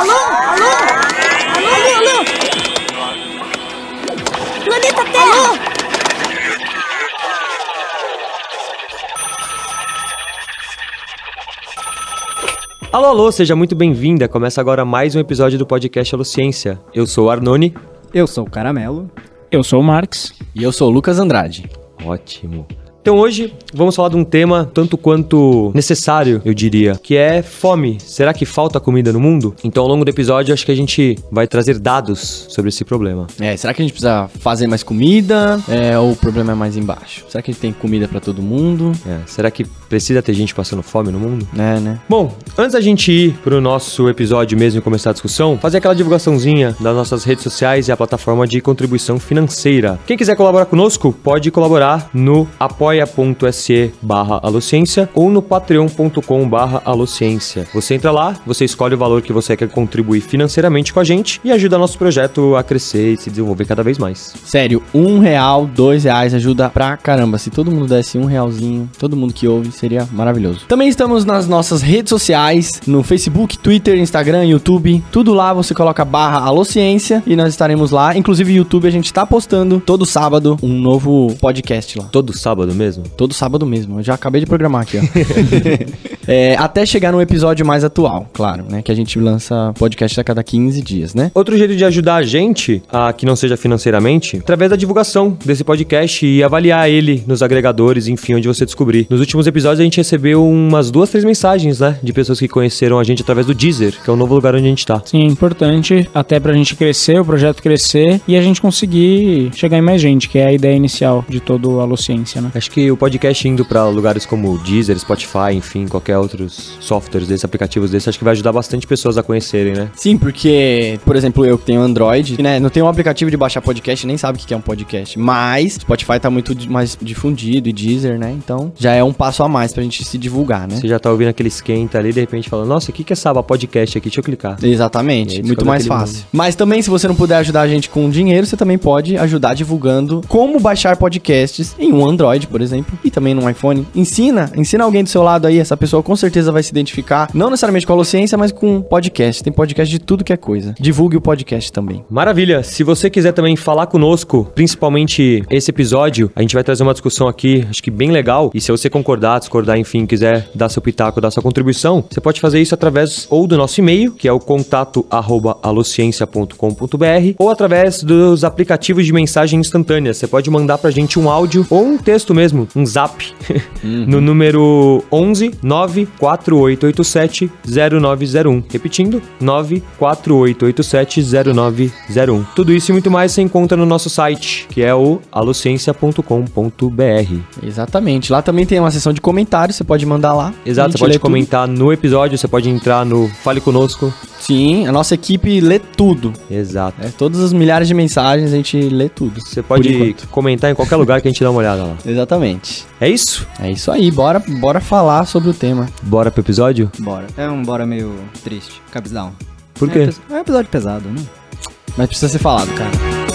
Alô, alô, alô, alô. Planeta Terra. Alô. Alô, alô, seja muito bem-vinda. Começa agora mais um episódio do podcast Alô Ciência. Eu sou o Arnone. Eu sou o Caramelo. Eu sou o Marx. E eu sou o Lucas Andrade. Ótimo. Então hoje vamos falar de um tema tanto quanto necessário, eu diria, que é fome. Será que falta comida no mundo? Então ao longo do episódio acho que a gente vai trazer dados sobre esse problema. É, será que a gente precisa fazer mais comida? É, ou o problema é mais embaixo? Será que a gente tem comida pra todo mundo? É, será que precisa ter gente passando fome no mundo? É, né? Bom, antes da gente ir pro nosso episódio mesmo e começar a discussão, fazer aquela divulgaçãozinha das nossas redes sociais e a plataforma de contribuição financeira. Quem quiser colaborar conosco, pode colaborar no apoia.se barra alociência ou no patreon.com barra alociência. Você entra lá, você escolhe o valor que você quer contribuir financeiramente com a gente e ajuda nosso projeto a crescer e se desenvolver cada vez mais. Sério, um real, dois reais ajuda pra caramba. Se todo mundo desse um realzinho, todo mundo que ouve, seria maravilhoso. Também estamos nas nossas redes sociais, no Facebook, Twitter, Instagram, YouTube. Tudo lá você coloca barra Alociência e nós estaremos lá. Inclusive, YouTube a gente tá postando todo sábado um novo podcast lá. Todo sábado mesmo? Todo sábado mesmo. Eu já acabei de programar aqui, ó. É, até chegar no episódio mais atual, claro, né? Que a gente lança podcast a cada 15 dias, né? Outro jeito de ajudar a gente, a que não seja financeiramente, através da divulgação desse podcast e avaliar ele nos agregadores, enfim, onde você descobrir. Nos últimos episódios a gente recebeu umas duas, três mensagens, né? De pessoas que conheceram a gente através do Deezer, que é o novo lugar onde a gente tá. Sim, é importante até pra gente crescer, o projeto crescer e a gente conseguir chegar em mais gente, que é a ideia inicial de todo o Alociência, né? Acho que o podcast indo pra lugares como Deezer, Spotify, enfim, qualquer outros softwares desses, aplicativos desses, acho que vai ajudar bastante pessoas a conhecerem, né? Sim, porque, por exemplo, eu que tenho Android, né? Não tenho um aplicativo de baixar podcast, nem sabe o que é um podcast. Mas Spotify tá muito mais difundido e Deezer, né? Então já é um passo a mais pra gente se divulgar, né? Você já tá ouvindo aquele esquenta ali, de repente fala, nossa, o que que é essa aba podcast aqui? Deixa eu clicar. Exatamente, muito mais fácil. Mas também, se você não puder ajudar a gente com dinheiro, você também pode ajudar divulgando como baixar podcasts em um Android, por exemplo, e também no iPhone. Ensina, ensina alguém do seu lado aí, essa pessoa com certeza vai se identificar, não necessariamente com a Alociência, mas com podcast. Tem podcast de tudo que é coisa. Divulgue o podcast também. Maravilha! Se você quiser também falar conosco, principalmente esse episódio, a gente vai trazer uma discussão aqui, acho que bem legal. E se você concordar, discordar, enfim, quiser dar seu pitaco, dar sua contribuição, você pode fazer isso através ou do nosso e-mail, que é o contato arroba alociencia.com.br, ou através dos aplicativos de mensagem instantânea. Você pode mandar pra gente um áudio ou um texto mesmo, um zap, no número 11 94887 0901. Repetindo, 94887 0901. Tudo isso e muito mais você encontra no nosso site, que é o alociencia.com.br. Exatamente. Lá também tem uma seção de comentários, você pode mandar lá. Exato, você pode lê tudo. comentar no episódio, você pode entrar no Fale Conosco. Sim, a nossa equipe lê tudo. Exato. É, todas as milhares de mensagens a gente lê tudo. Você pode comentar em qualquer lugar que a gente dá uma olhada lá. Exatamente. É isso? É isso aí, bora, bora falar sobre o tema. Bora pro episódio? Bora. É um bora meio triste. Cabs down. Por quê? É um episódio pesado, né? Mas precisa ser falado, cara.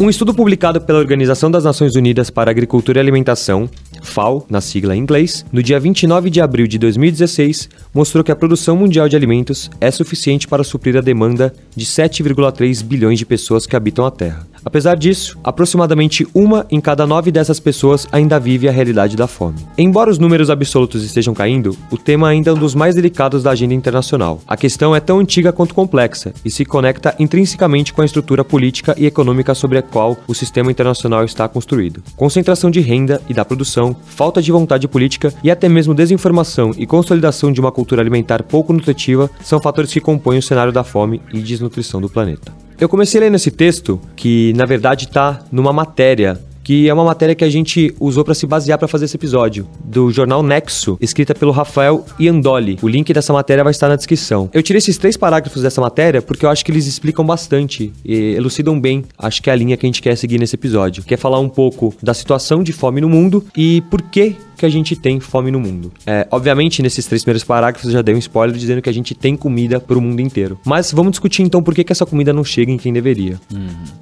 Um estudo publicado pela Organização das Nações Unidas para Agricultura e Alimentação, FAO, na sigla em inglês, no dia 29 de abril de 2016, mostrou que a produção mundial de alimentos é suficiente para suprir a demanda de 7,3 bilhões de pessoas que habitam a Terra. Apesar disso, aproximadamente uma em cada nove dessas pessoas ainda vive a realidade da fome. Embora os números absolutos estejam caindo, o tema ainda é um dos mais delicados da agenda internacional. A questão é tão antiga quanto complexa e se conecta intrinsecamente com a estrutura política e econômica sobre a qual o sistema internacional está construído. Concentração de renda e da produção, falta de vontade política e até mesmo desinformação e consolidação de uma cultura alimentar pouco nutritiva são fatores que compõem o cenário da fome e desnutrição do planeta. Eu comecei lendo esse texto, que na verdade está numa matéria que é uma matéria que a gente usou para se basear para fazer esse episódio, do jornal Nexo, escrita pelo Rafael Iandoli. O link dessa matéria vai estar na descrição. Eu tirei esses três parágrafos dessa matéria porque eu acho que eles explicam bastante e elucidam bem, acho que é a linha que a gente quer seguir nesse episódio, que é falar um pouco da situação de fome no mundo e por que que a gente tem fome no mundo. É, obviamente, nesses três primeiros parágrafos eu já dei um spoiler dizendo que a gente tem comida para o mundo inteiro. Mas vamos discutir então por que, que essa comida não chega em quem deveria.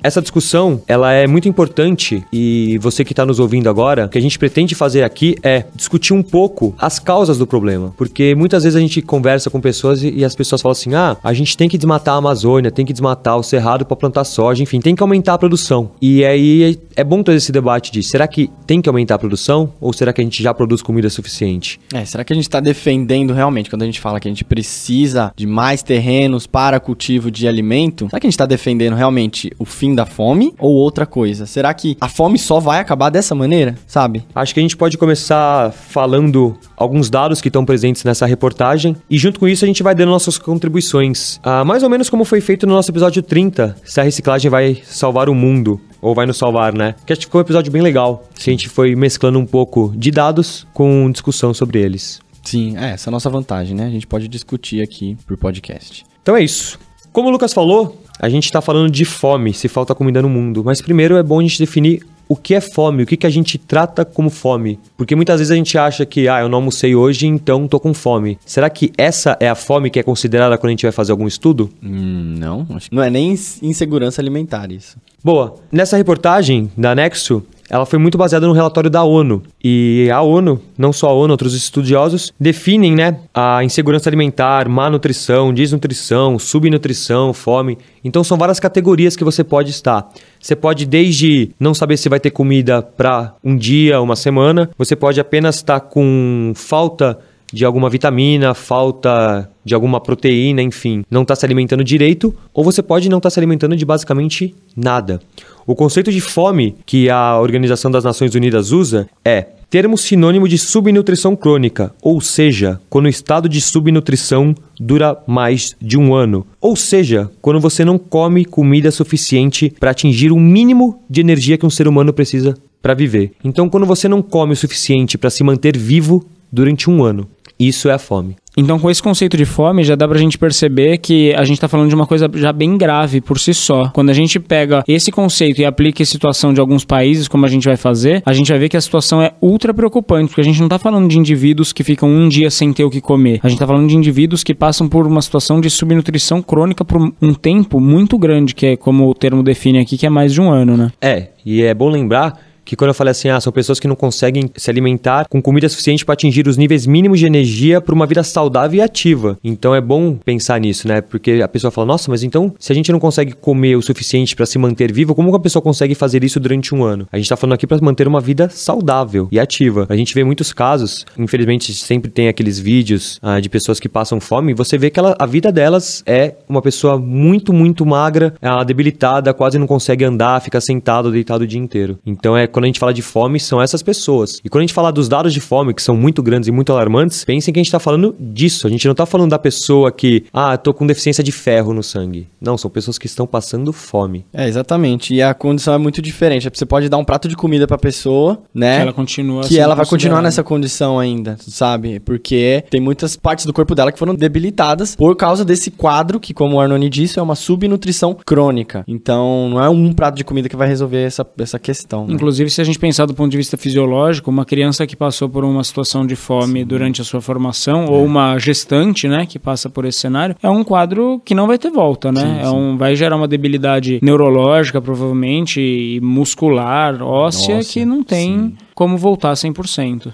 Essa discussão, ela é muito importante e você que está nos ouvindo agora, o que a gente pretende fazer aqui é discutir um pouco as causas do problema. Porque muitas vezes a gente conversa com pessoas e, e as pessoas falam assim: ah, a gente tem que desmatar a Amazônia, tem que desmatar o cerrado para plantar soja, enfim, tem que aumentar a produção. E aí é bom ter esse debate de será que tem que aumentar a produção ou será que a gente já produz comida suficiente? É, será que a gente está defendendo realmente, quando a gente fala que a gente precisa de mais terrenos para cultivo de alimento, será que a gente está defendendo realmente o fim da fome ou outra coisa? Será que a fome só vai acabar dessa maneira, sabe? Acho que a gente pode começar falando alguns dados que estão presentes nessa reportagem e junto com isso a gente vai dando nossas contribuições. Ah, mais ou menos como foi feito no nosso episódio 30, se a reciclagem vai salvar o mundo. Ou vai nos salvar, né? Que acho que ficou um episódio bem legal. Que a gente foi mesclando um pouco de dados com discussão sobre eles. Sim, é, essa é a nossa vantagem, né? A gente pode discutir aqui por podcast. Então é isso. Como o Lucas falou, a gente está falando de fome, se falta comida no mundo. Mas primeiro é bom a gente definir o que é fome, o que, que a gente trata como fome. Porque muitas vezes a gente acha que, ah, eu não almocei hoje, então tô com fome. Será que essa é a fome que é considerada quando a gente vai fazer algum estudo? Hum, não, acho que não é nem insegurança alimentar isso. Boa. Nessa reportagem da Nexo, ela foi muito baseada no relatório da ONU. E a ONU, não só a ONU, outros estudiosos, definem né, a insegurança alimentar, má nutrição, desnutrição, subnutrição, fome. Então são várias categorias que você pode estar. Você pode desde não saber se vai ter comida para um dia, uma semana, você pode apenas estar com falta de alguma vitamina, falta de alguma proteína, enfim, não está se alimentando direito, ou você pode não estar se alimentando de basicamente nada. O conceito de fome que a Organização das Nações Unidas usa é termo sinônimo de subnutrição crônica, ou seja, quando o estado de subnutrição dura mais de um ano. Ou seja, quando você não come comida suficiente para atingir o mínimo de energia que um ser humano precisa para viver. Então, quando você não come o suficiente para se manter vivo durante um ano, isso é a fome. Então, com esse conceito de fome, já dá pra gente perceber que a gente tá falando de uma coisa já bem grave por si só. Quando a gente pega esse conceito e aplica a situação de alguns países, como a gente vai fazer, a gente vai ver que a situação é ultra preocupante, porque a gente não tá falando de indivíduos que ficam um dia sem ter o que comer. A gente tá falando de indivíduos que passam por uma situação de subnutrição crônica por um tempo muito grande, que é como o termo define aqui, que é mais de um ano, né? É, e é bom lembrar que quando eu falei assim, ah, são pessoas que não conseguem se alimentar com comida suficiente para atingir os níveis mínimos de energia para uma vida saudável e ativa. Então é bom pensar nisso, né? Porque a pessoa fala, nossa, mas então se a gente não consegue comer o suficiente para se manter vivo, como que a pessoa consegue fazer isso durante um ano? A gente tá falando aqui para manter uma vida saudável e ativa. A gente vê muitos casos, infelizmente sempre tem aqueles vídeos ah, de pessoas que passam fome, e você vê que ela, a vida delas é uma pessoa muito, muito magra, ah, debilitada, quase não consegue andar, fica sentado, deitado o dia inteiro. Então é quando a gente fala de fome, são essas pessoas. E quando a gente fala dos dados de fome, que são muito grandes e muito alarmantes, pensem que a gente tá falando disso. A gente não tá falando da pessoa que, ah, tô com deficiência de ferro no sangue. Não, são pessoas que estão passando fome. É, exatamente. E a condição é muito diferente. Você pode dar um prato de comida pra pessoa, né? Que ela continua que ela vai continuar nessa condição ainda, sabe? Porque tem muitas partes do corpo dela que foram debilitadas por causa desse quadro que, como o Arnone disse, é uma subnutrição crônica. Então, não é um prato de comida que vai resolver essa, essa questão. né? Inclusive, se a gente pensar do ponto de vista fisiológico, uma criança que passou por uma situação de fome durante a sua formação, ou uma gestante, né, que passa por esse cenário, é um quadro que não vai ter volta, né? é um, vai gerar uma debilidade neurológica, provavelmente, e muscular, óssea, Nossa, que não tem sim. como voltar 100%.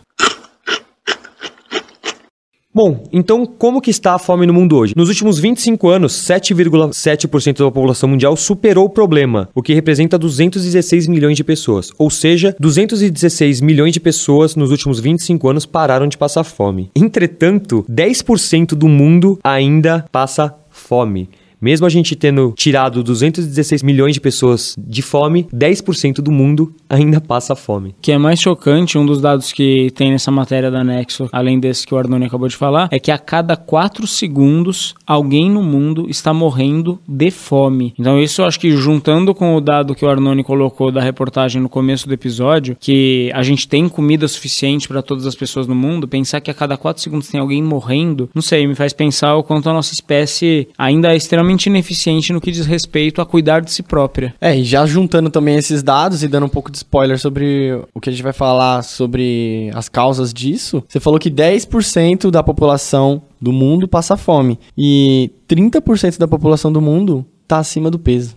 Bom, então como que está a fome no mundo hoje? Nos últimos 25 anos, 7,7% da população mundial superou o problema, o que representa 216 milhões de pessoas. Ou seja, 216 milhões de pessoas nos últimos 25 anos pararam de passar fome. Entretanto, 10% do mundo ainda passa fome. Mesmo a gente tendo tirado 216 milhões de pessoas de fome, 10% do mundo ainda passa fome. que é mais chocante, um dos dados que tem nessa matéria da Nexo, além desse que o Arnone acabou de falar, é que a cada 4 segundos alguém no mundo está morrendo de fome. Então isso eu acho que juntando com o dado que o Arnone colocou da reportagem no começo do episódio, que a gente tem comida suficiente para todas as pessoas no mundo, pensar que a cada 4 segundos tem alguém morrendo, não sei, me faz pensar o quanto a nossa espécie ainda é extremamente extremamente ineficiente no que diz respeito a cuidar de si própria. É, e já juntando também esses dados e dando um pouco de spoiler sobre o que a gente vai falar sobre as causas disso, você falou que 10% da população do mundo passa fome e 30% da população do mundo tá acima do peso.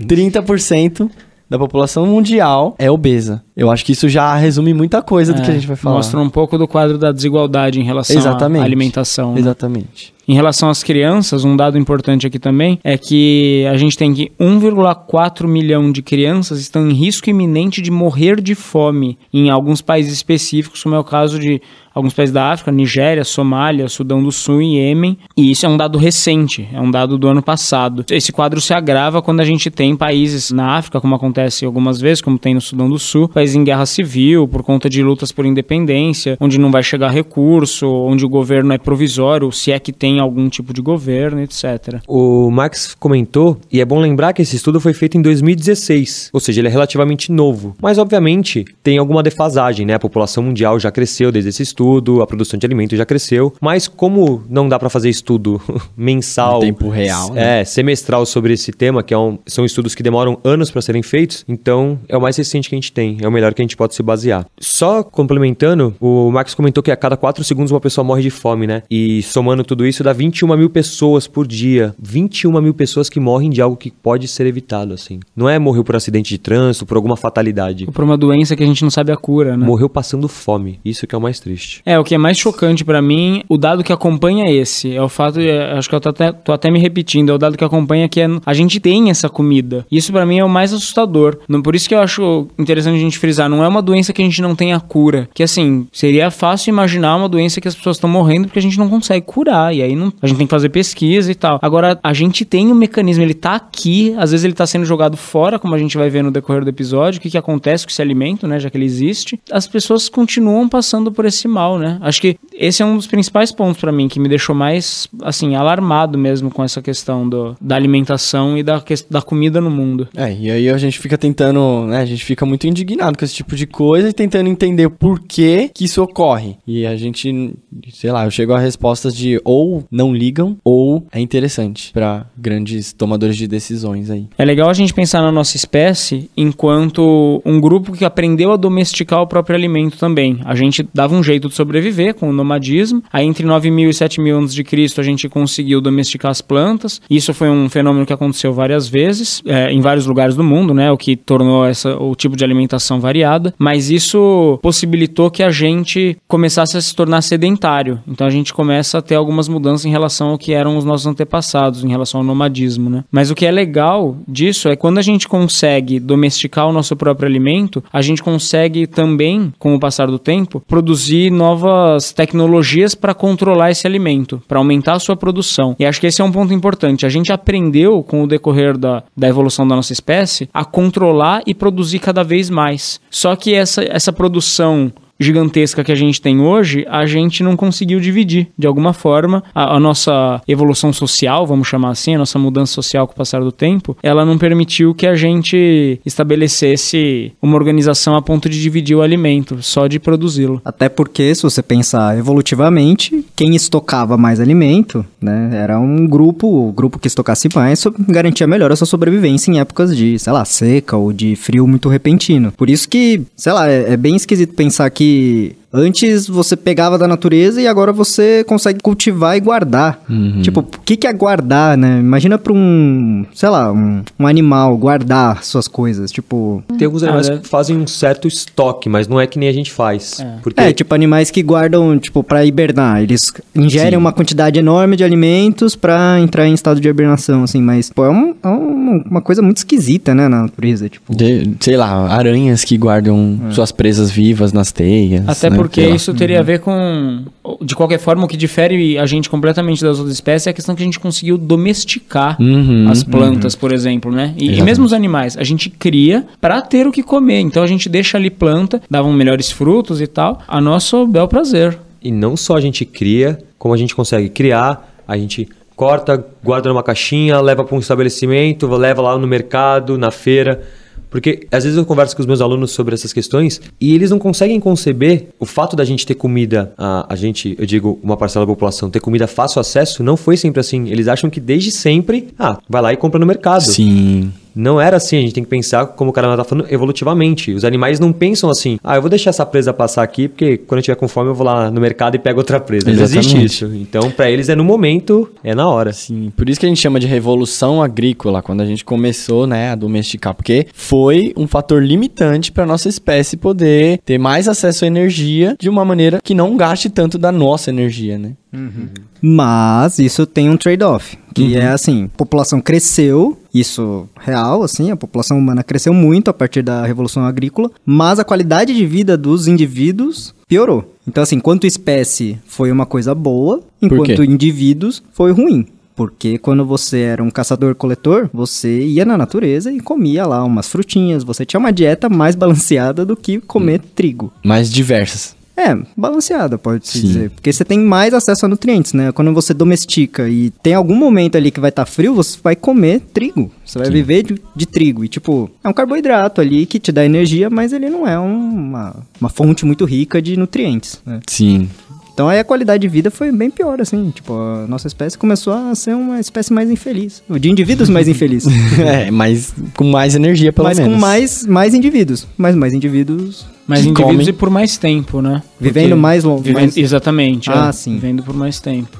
30% da população mundial é obesa. Eu acho que isso já resume muita coisa do que a gente vai falar. Mostra um pouco do quadro da desigualdade em relação Exatamente. à alimentação. né? Exatamente. Em relação às crianças, um dado importante aqui também é que a gente tem que 1,4 milhão de crianças estão em risco iminente de morrer de fome em alguns países específicos, como é o caso de alguns países da África, Nigéria, Somália, Sudão do Sul e Iêmen. E isso é um dado recente, é um dado do ano passado. Esse quadro se agrava quando a gente tem países na África, como acontece algumas vezes, como tem no Sudão do Sul, países em guerra civil, por conta de lutas por independência, onde não vai chegar recurso, onde o governo é provisório, se é que tem algum tipo de governo, etc. O Max comentou, e é bom lembrar que esse estudo foi feito em 2016, ou seja, ele é relativamente novo. Mas, obviamente, tem alguma defasagem, né? A população mundial já cresceu desde esse estudo, a produção de alimentos já cresceu, mas como não dá para fazer estudo mensal, Em tempo real, né? é, semestral sobre esse tema, que é um- são estudos que demoram anos para serem feitos, então é o mais recente que a gente tem, é o melhor que a gente pode se basear. Só complementando, o Max comentou que a cada 4 segundos uma pessoa morre de fome, né? E somando tudo isso dá 21 mil pessoas por dia. 21 mil pessoas que morrem de algo que pode ser evitado, assim. Não é morreu por acidente de trânsito, por alguma fatalidade. Por uma doença que a gente não sabe a cura, né? Morreu passando fome. Isso que é o mais triste. É, o que é mais chocante pra mim, o dado que acompanha é esse. É o fato, de, acho que eu tô até, tô até me repetindo, é o dado que acompanha que é, a gente tem essa comida. Isso pra mim é o mais assustador. Não, por isso que eu acho interessante a gente frisar, não é uma doença que a gente não tem a cura. Que assim, seria fácil imaginar uma doença que as pessoas estão morrendo porque a gente não consegue curar. E aí não, a gente tem que fazer pesquisa e tal. Agora, a gente tem um mecanismo, ele tá aqui, às vezes ele tá sendo jogado fora, como a gente vai ver no decorrer do episódio, o que, que acontece com esse alimento, né? Já que ele existe. As pessoas continuam passando por esse mal, né? Acho que esse é um dos principais pontos pra mim, que me deixou mais, assim, alarmado mesmo com essa questão do, da alimentação e da, da comida no mundo. É, e aí a gente fica tentando, né, a gente fica muito indignado com esse tipo de coisa e tentando entender por que que isso ocorre. E a gente, sei lá, eu chego a respostas de ou não ligam ou é interessante pra grandes tomadores de decisões aí. É legal a gente pensar na nossa espécie enquanto um grupo que aprendeu a domesticar o próprio alimento também. A gente dava um jeito de sobreviver com o nomadismo. Aí entre 9000 e 7000 antes de Cristo a gente conseguiu domesticar as plantas. Isso foi um fenômeno que aconteceu várias vezes é, em vários lugares do mundo, né? O que tornou essa, o tipo de alimentação variada. Mas isso possibilitou que a gente começasse a se tornar sedentário. Então a gente começa a ter algumas mudanças em relação ao que eram os nossos antepassados, em relação ao nomadismo, né? Mas o que é legal disso é quando a gente consegue domesticar o nosso próprio alimento, a gente consegue também, com o passar do tempo, produzir novas tecnologias para controlar esse alimento, para aumentar a sua produção. E acho que esse é um ponto importante. A gente aprendeu com o decorrer da, da evolução da nossa espécie a controlar e produzir cada vez mais. Só que essa, essa produção gigantesca que a gente tem hoje, a gente não conseguiu dividir de alguma forma. A, a nossa evolução social, vamos chamar assim, a nossa mudança social com o passar do tempo, ela não permitiu que a gente estabelecesse uma organização a ponto de dividir o alimento, só de produzi-lo. Até porque, se você pensar evolutivamente, quem estocava mais alimento, né, era um grupo, o grupo que estocasse mais garantia melhor a sua sobrevivência em épocas de, sei lá, seca ou de frio muito repentino. Por isso que, sei lá, é, é bem esquisito pensar que e Antes você pegava da natureza e agora você consegue cultivar e guardar. Tipo, o que, que é guardar, né? Imagina pra um, sei lá, um, um animal guardar suas coisas. Tipo, Tem alguns animais Ah, é. que fazem um certo estoque, mas não é que nem a gente faz. Porque É, tipo animais que guardam, tipo, pra hibernar. Eles ingerem Sim. uma quantidade enorme de alimentos pra entrar em estado de hibernação, assim. Mas, pô, é, um- é um- uma coisa muito esquisita, né, na natureza. Tipo, De- sei lá, aranhas que guardam suas presas vivas nas teias. Até né, porque isso teria a ver com. De qualquer forma, o que difere a gente completamente das outras espécies é a questão que a gente conseguiu domesticar Uhum, as plantas, por exemplo, né? E, e mesmo os animais, a gente cria para ter o que comer. Então a gente deixa ali planta, davam melhores frutos e tal, a nosso bel prazer. E não só a gente cria, como a gente consegue criar, a gente corta, guarda numa caixinha, leva para um estabelecimento, leva lá no mercado, na feira. Porque às vezes eu converso com os meus alunos sobre essas questões e eles não conseguem conceber o fato da gente ter comida, a, a gente, eu digo, uma parcela da população ter comida fácil acesso, não foi sempre assim. Eles acham que desde sempre, ah, vai lá e compra no mercado. Sim. Não era assim, a gente tem que pensar, como o cara tá falando, evolutivamente. Os animais não pensam assim, ah, eu vou deixar essa presa passar aqui, porque quando eu tiver com fome eu vou lá no mercado e pego outra presa. Não existe Exatamente. isso. Então, pra eles é no momento, é na hora. Sim, por isso que a gente chama de revolução agrícola, quando a gente começou, né, a domesticar, porque foi um fator limitante para nossa espécie poder ter mais acesso à energia de uma maneira que não gaste tanto da nossa energia, né? Mas isso tem um trade-off, que é assim, a população cresceu, isso real, assim, a população humana cresceu muito a partir da revolução agrícola, mas a qualidade de vida dos indivíduos piorou. Então assim, enquanto espécie foi uma coisa boa, enquanto indivíduos foi ruim. Porque quando você era um caçador-coletor, você ia na natureza e comia lá umas frutinhas. Você tinha uma dieta mais balanceada do que comer trigo. Mais diversas. É, balanceada, pode-se dizer. Porque você tem mais acesso a nutrientes, né? Quando você domestica e tem algum momento ali que vai estar frio, você vai comer trigo. Você vai Sim. viver de, de trigo. E, tipo, é um carboidrato ali que te dá energia, mas ele não é um- uma, uma fonte muito rica de nutrientes, né? Sim. Então aí a qualidade de vida foi bem pior, assim. Tipo, a nossa espécie começou a ser uma espécie mais infeliz. De indivíduos mais infelizes. é, mas com mais energia, pelo mas menos. com mais, mais indivíduos. Mas mais indivíduos Mais Que indivíduos comem. e por mais tempo, né? vivendo Porque- mais longo. vivendo- mais- Exatamente. Ah, é, sim. Vivendo por mais tempo.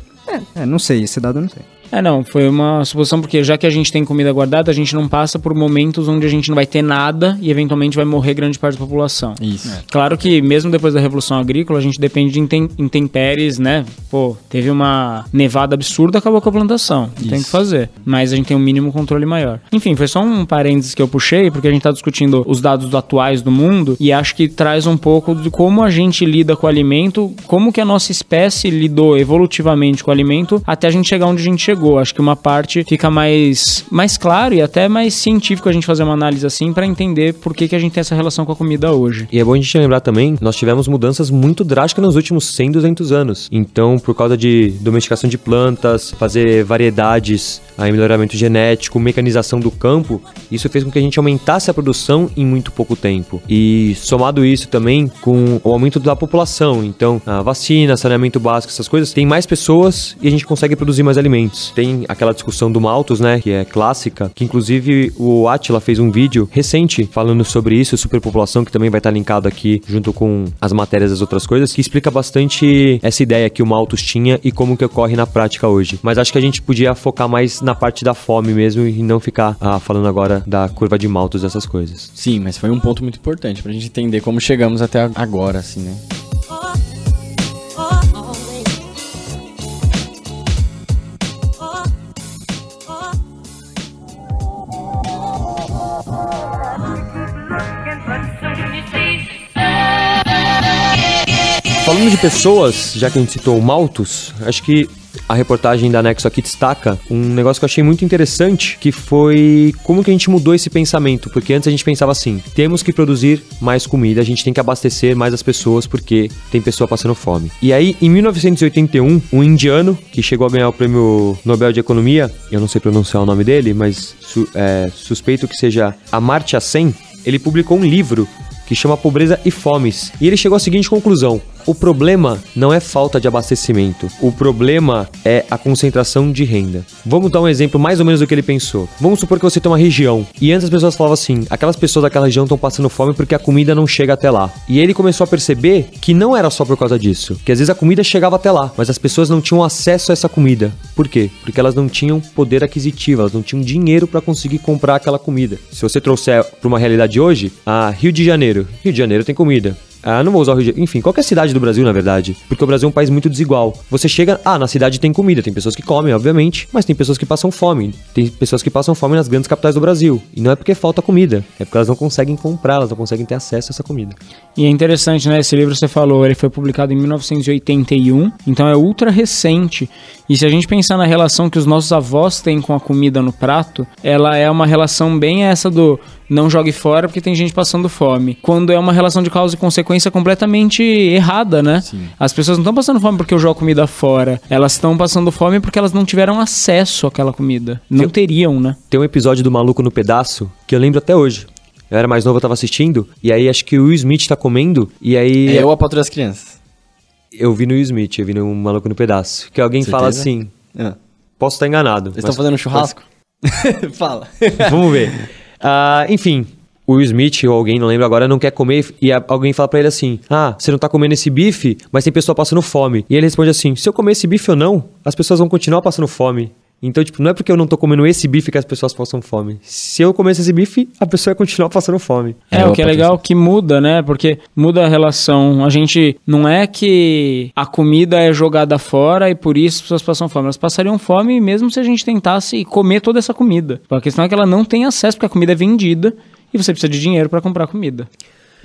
É, não sei, esse dado eu não sei. É, não, foi uma suposição porque já que a gente tem comida guardada, a gente não passa por momentos onde a gente não vai ter nada e eventualmente vai morrer grande parte da população. Isso. Claro que mesmo depois da Revolução Agrícola, a gente depende de intem- intempéries, né? Pô, teve uma nevada absurda, acabou com a plantação. Não Tem Isso. que fazer. Mas a gente tem um mínimo controle maior. Enfim, foi só um parênteses que eu puxei, porque a gente tá discutindo os dados atuais do mundo e acho que traz um pouco de como a gente lida com o alimento, como que a nossa espécie lidou evolutivamente com o alimento até a gente chegar onde a gente chegou. Acho que uma parte fica mais, mais claro e até mais científico a gente fazer uma análise assim para entender por que, que a gente tem essa relação com a comida hoje. E é bom a gente lembrar também, nós tivemos mudanças muito drásticas nos últimos 100, 200 anos. Então, por causa de domesticação de plantas, fazer variedades, aí melhoramento genético, mecanização do campo, isso fez com que a gente aumentasse a produção em muito pouco tempo. E somado isso também com o aumento da população. Então, a vacina, saneamento básico, essas coisas, tem mais pessoas e a gente consegue produzir mais alimentos. Tem aquela discussão do Malthus, né, que é clássica, que inclusive o Atila fez um vídeo recente falando sobre isso, superpopulação, que também vai estar linkado aqui junto com as matérias das outras coisas, que explica bastante essa ideia que o Malthus tinha e como que ocorre na prática hoje. Mas acho que a gente podia focar mais na parte da fome mesmo e não ficar ah, falando agora da curva de Malthus, essas coisas. Sim, mas foi um ponto muito importante pra gente entender como chegamos até agora, assim, né? Falando de pessoas, já que a gente citou o Malthus, acho que a reportagem da Nexo aqui destaca um negócio que eu achei muito interessante, que foi como que a gente mudou esse pensamento, porque antes a gente pensava assim, temos que produzir mais comida, a gente tem que abastecer mais as pessoas porque tem pessoa passando fome. E aí, em 1981, um indiano que chegou a ganhar o prêmio Nobel de Economia, eu não sei pronunciar o nome dele, mas su- é, suspeito que seja Amartya Sen, ele publicou um livro que chama Pobreza e Fomes. E ele chegou à seguinte conclusão: o problema não é falta de abastecimento, o problema é a concentração de renda. Vamos dar um exemplo mais ou menos do que ele pensou. Vamos supor que você tem uma região e antes as pessoas falavam assim: aquelas pessoas daquela região estão passando fome porque a comida não chega até lá. E ele começou a perceber que não era só por causa disso, que às vezes a comida chegava até lá, mas as pessoas não tinham acesso a essa comida. Por quê? Porque elas não tinham poder aquisitivo, elas não tinham dinheiro para conseguir comprar aquela comida. Se você trouxer para uma realidade hoje, a Rio de Janeiro, Rio de Janeiro tem comida. Ah, não vou usar o Rio de Enfim, qualquer cidade do Brasil, na verdade. Porque o Brasil é um país muito desigual. Você chega, ah, na cidade tem comida, tem pessoas que comem, obviamente, mas tem pessoas que passam fome. Tem pessoas que passam fome nas grandes capitais do Brasil. E não é porque falta comida, é porque elas não conseguem comprar, elas não conseguem ter acesso a essa comida. E é interessante, né? Esse livro você falou, ele foi publicado em 1981, então é ultra recente. E se a gente pensar na relação que os nossos avós têm com a comida no prato, ela é uma relação bem essa do não jogue fora porque tem gente passando fome. Quando é uma relação de causa e consequência completamente errada, né? As pessoas não estão passando fome porque eu jogo comida fora. Elas estão passando fome porque elas não tiveram acesso àquela comida. Não Eu- teriam, né? Tem um episódio do Maluco no Pedaço que eu lembro até hoje. Eu era mais novo, eu tava assistindo, e aí acho que o Will Smith tá comendo, e aí Eu a patrulha das crianças. eu vi no Will Smith, eu vi no Maluco no Pedaço, que alguém fala Certeza? assim, Ah. posso estar enganado. Eles mas- estão fazendo um churrasco? Fala. Vamos ver. Ah, enfim, o Will Smith ou alguém, não lembro agora, não quer comer e alguém fala pra ele assim: Ah, você não tá comendo esse bife, mas tem pessoa passando fome. E ele responde assim: Se eu comer esse bife ou não, as pessoas vão continuar passando fome. Então, tipo, não é porque eu não tô comendo esse bife que as pessoas passam fome. Se eu comesse esse bife, a pessoa ia continuar passando fome. É, É, o que é legal que muda, né? Porque muda a relação. A gente não é que a comida é jogada fora e por isso as pessoas passam fome. Elas passariam fome mesmo se a gente tentasse comer toda essa comida. A questão é que ela não tem acesso porque a comida é vendida e você precisa de dinheiro para comprar comida.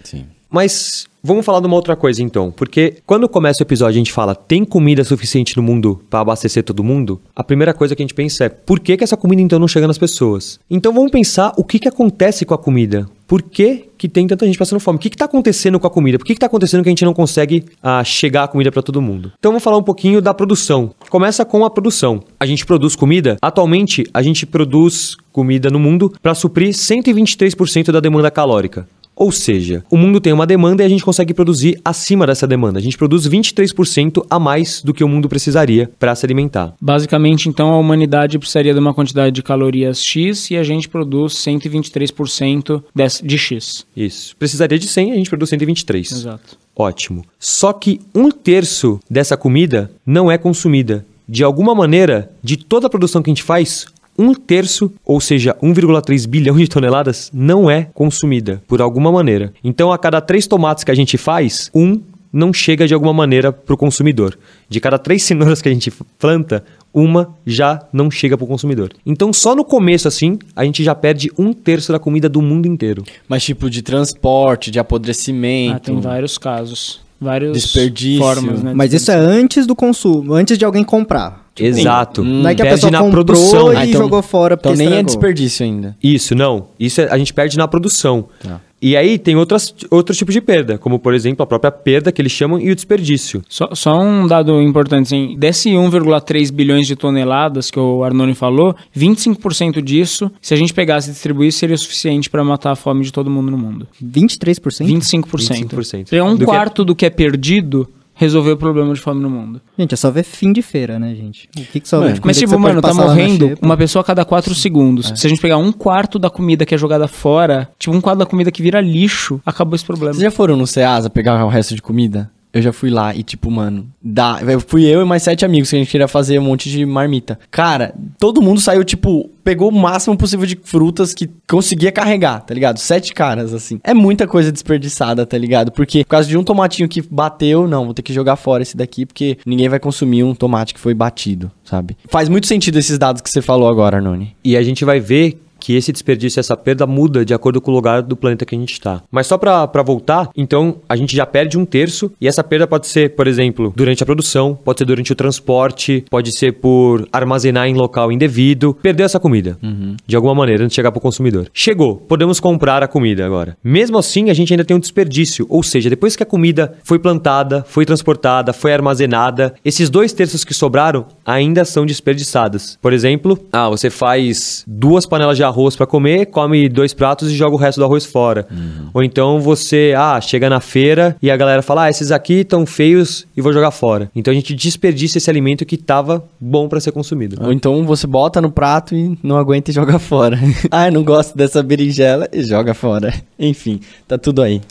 Sim. Mas vamos falar de uma outra coisa então, porque quando começa o episódio a gente fala tem comida suficiente no mundo pra abastecer todo mundo, a primeira coisa que a gente pensa é por que, que essa comida então não chega nas pessoas? Então vamos pensar o que, que acontece com a comida. Por que, que tem tanta gente passando fome? O que, que tá acontecendo com a comida? Por que, que tá acontecendo que a gente não consegue ah, chegar a comida pra todo mundo? Então vamos falar um pouquinho da produção. Começa com a produção. A gente produz comida. Atualmente, a gente produz comida no mundo para suprir 123% da demanda calórica. Ou seja, o mundo tem uma demanda e a gente consegue produzir acima dessa demanda. A gente produz 23% a mais do que o mundo precisaria para se alimentar. Basicamente, então, a humanidade precisaria de uma quantidade de calorias X e a gente produz 123% desse- de X. Isso. Precisaria de 100 a gente produz 123. Exato. Ótimo. Só que um terço dessa comida não é consumida. De alguma maneira, de toda a produção que a gente faz, um terço, ou seja, 1,3 bilhão de toneladas, não é consumida por alguma maneira. Então, a cada três tomates que a gente faz, um não chega de alguma maneira para o consumidor. De cada três cenouras que a gente planta, uma já não chega para o consumidor. Então, só no começo, assim, a gente já perde um terço da comida do mundo inteiro. Mas tipo de transporte, de apodrecimento. Ah, tem vários casos. Vários Desperdício. formas, né? Mas isso é antes do consumo, antes de alguém comprar. Exato. Não é que a Perde pessoa na comprou produção. e Ah, então- jogou fora porque Então nem é estragou. desperdício ainda. Isso, não. Isso é- a gente perde na produção. Tá. E aí tem outras, outros tipos de perda, como por exemplo a própria perda que eles chamam e o desperdício. Só, só um dado importante, assim, desse 1,3 bilhões de toneladas que o Arnone falou, 25% disso, se a gente pegasse e distribuísse, seria o suficiente para matar a fome de todo mundo no mundo. 23%? 25%. 25%. Então, um Do que é- quarto do que é perdido resolveu o problema de fome no mundo. Gente, é só ver fim de feira, né, gente? O que, que só Mano, ver? Mas, tipo, mano, tá morrendo uma pessoa a cada 4 segundos. Se a gente pegar um quarto da comida que é jogada fora, tipo, um quarto da comida que vira lixo, acabou esse problema. Vocês já foram no Ceasa pegar o resto de comida? Eu já fui lá e, tipo, mano, dá. Fui eu e mais sete amigos que a gente queria fazer um monte de marmita. Cara, todo mundo saiu, tipo, pegou o máximo possível de frutas que conseguia carregar, tá ligado? Sete caras, assim. É muita coisa desperdiçada, tá ligado? Porque por causa de um tomatinho que bateu, não, vou ter que jogar fora esse daqui, porque ninguém vai consumir um tomate que foi batido, sabe? Faz muito sentido esses dados que você falou agora, Arnone. E a gente vai ver que esse desperdício, essa perda muda de acordo com o lugar do planeta que a gente está. Mas só pra voltar, então a gente já perde um terço e essa perda pode ser, por exemplo, durante a produção, pode ser durante o transporte, pode ser por armazenar em local indevido, perdeu essa comida de alguma maneira antes de chegar pro consumidor. Chegou, podemos comprar a comida agora. Mesmo assim, a gente ainda tem um desperdício, ou seja, depois que a comida foi plantada, foi transportada, foi armazenada, esses dois terços que sobraram ainda são desperdiçados. Por exemplo, ah, você faz duas panelas de arroz para comer, come dois pratos e joga o resto do arroz fora. Ou então você, ah, chega na feira e a galera fala, ah, esses aqui estão feios e vou jogar fora. Então a gente desperdiça esse alimento que tava bom para ser consumido. Ou então você bota no prato e não aguenta e joga fora. ah, não gosto dessa berinjela e joga fora. Enfim, tá tudo aí.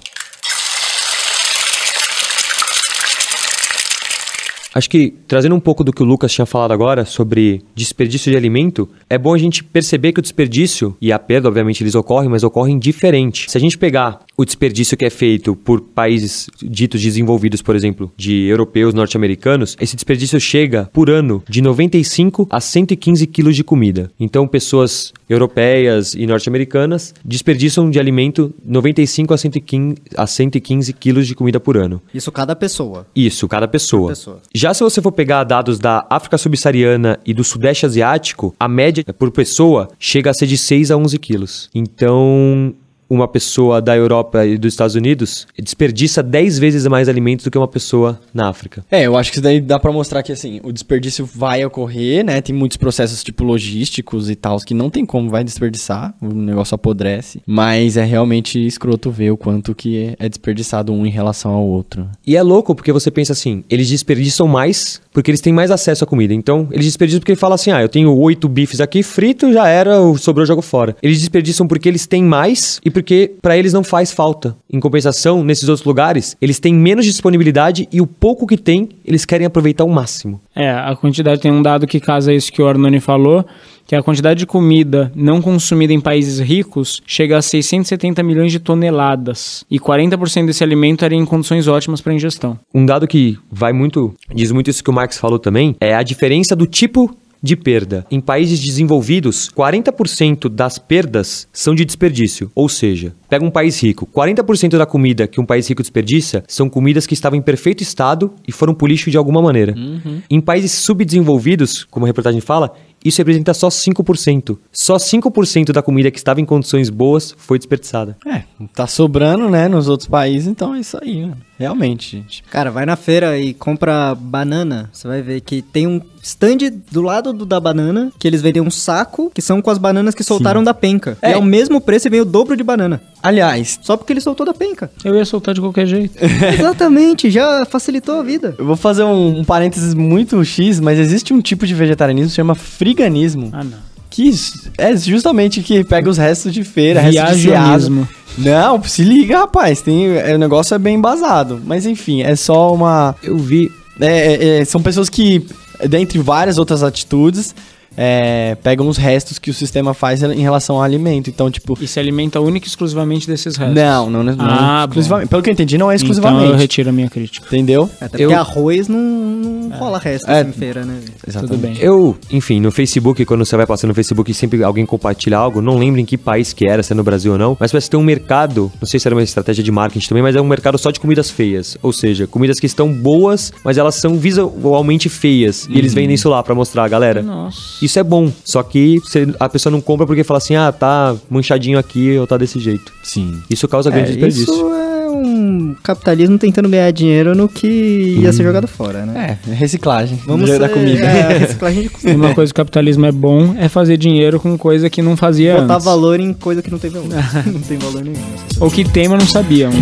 Acho que trazendo um pouco do que o Lucas tinha falado agora sobre desperdício de alimento, é bom a gente perceber que o desperdício e a perda, obviamente, eles ocorrem, mas ocorrem diferente. Se a gente pegar o desperdício que é feito por países ditos desenvolvidos, por exemplo, de europeus, norte-americanos, esse desperdício chega por ano de 95 a 115 quilos de comida. Então, pessoas europeias e norte-americanas desperdiçam de alimento 95 a 115, a 115 quilos de comida por ano. Isso cada pessoa. Isso, cada pessoa. Cada pessoa. Já se você for pegar dados da África Subsaariana e do Sudeste Asiático, a média por pessoa chega a ser de 6 a 11 quilos. Então, uma pessoa da Europa e dos Estados Unidos desperdiça 10 vezes mais alimentos do que uma pessoa na África. É, eu acho que isso daí dá pra mostrar que, assim, o desperdício vai ocorrer, né? Tem muitos processos, tipo, logísticos e tal, que não tem como, vai desperdiçar, o negócio apodrece. Mas é realmente escroto ver o quanto que é desperdiçado um em relação ao outro. E é louco porque você pensa assim, eles desperdiçam mais porque eles têm mais acesso à comida. Então, eles desperdiçam porque ele fala assim: "Ah, eu tenho oito bifes aqui frito, já era, sobrou jogo fora". Eles desperdiçam porque eles têm mais e porque pra eles não faz falta. Em compensação, nesses outros lugares, eles têm menos disponibilidade e o pouco que tem, eles querem aproveitar ao máximo. É, a quantidade tem um dado que casa isso que o Arnone falou, que a quantidade de comida não consumida em países ricos chega a 670 milhões de toneladas. E 40% desse alimento era em condições ótimas para ingestão. Um dado que vai muito, diz muito isso que o Marx falou também, é a diferença do tipo de perda. Em países desenvolvidos, 40% das perdas são de desperdício. Ou seja, pega um país rico, 40% da comida que um país rico desperdiça são comidas que estavam em perfeito estado e foram pro lixo de alguma maneira. Em países subdesenvolvidos, como a reportagem fala, isso representa só 5%. Só 5% da comida que estava em condições boas foi desperdiçada. É, tá sobrando, né, nos outros países, então é isso aí, mano. Realmente, gente. Cara, vai na feira e compra banana. Você vai ver que tem um stand do lado do da banana que eles vendem um saco que são com as bananas que soltaram da penca. É. E ao mesmo preço e vem o dobro de banana. Aliás, Só porque ele soltou da penca. Eu ia soltar de qualquer jeito. Exatamente, já facilitou a vida. eu vou fazer um, um parênteses muito X, mas existe um tipo de vegetarianismo que se chama friganismo. Ah, não. Que é justamente que pega os restos de feira, restos de ceado. Não, se liga, rapaz. Tem, é, o negócio é bem embasado. Mas enfim, é só uma. Eu vi é, é, é, são pessoas que, dentre várias outras atitudes, é, pegam os restos que o sistema faz em relação ao alimento. Então, tipo. E se alimenta única e exclusivamente desses restos. Não, não, não, Ah, exclusivamente. Pelo que eu entendi, não é Então exclusivamente. eu retiro a minha crítica. Entendeu? Até Eu- porque arroz não, não rola resto É. assim em feira, né? Tudo bem. Eu, enfim, no Facebook, quando você vai passando no Facebook e sempre alguém compartilha algo, não lembro em que país que era, se é no Brasil ou não, mas parece ter um mercado, não sei se era uma estratégia de marketing também, mas é um mercado só de comidas feias. Ou seja, comidas que estão boas, mas elas são visualmente feias. E eles vendem isso lá pra mostrar, galera. Nossa. Isso é bom, só que você- a pessoa não compra porque fala assim, ah, tá manchadinho aqui ou tá desse jeito. Sim. Isso causa É, grande desperdício. isso é um capitalismo tentando ganhar dinheiro no que ia ser jogado fora, né? É, reciclagem. Vamos do- da ser- comida. É, reciclagem de E uma coisa que o capitalismo é bom é fazer dinheiro com coisa que não fazia Botar antes. valor em coisa que não tem valor. não tem valor nenhum. Ou que tem, mas não sabiam. Né?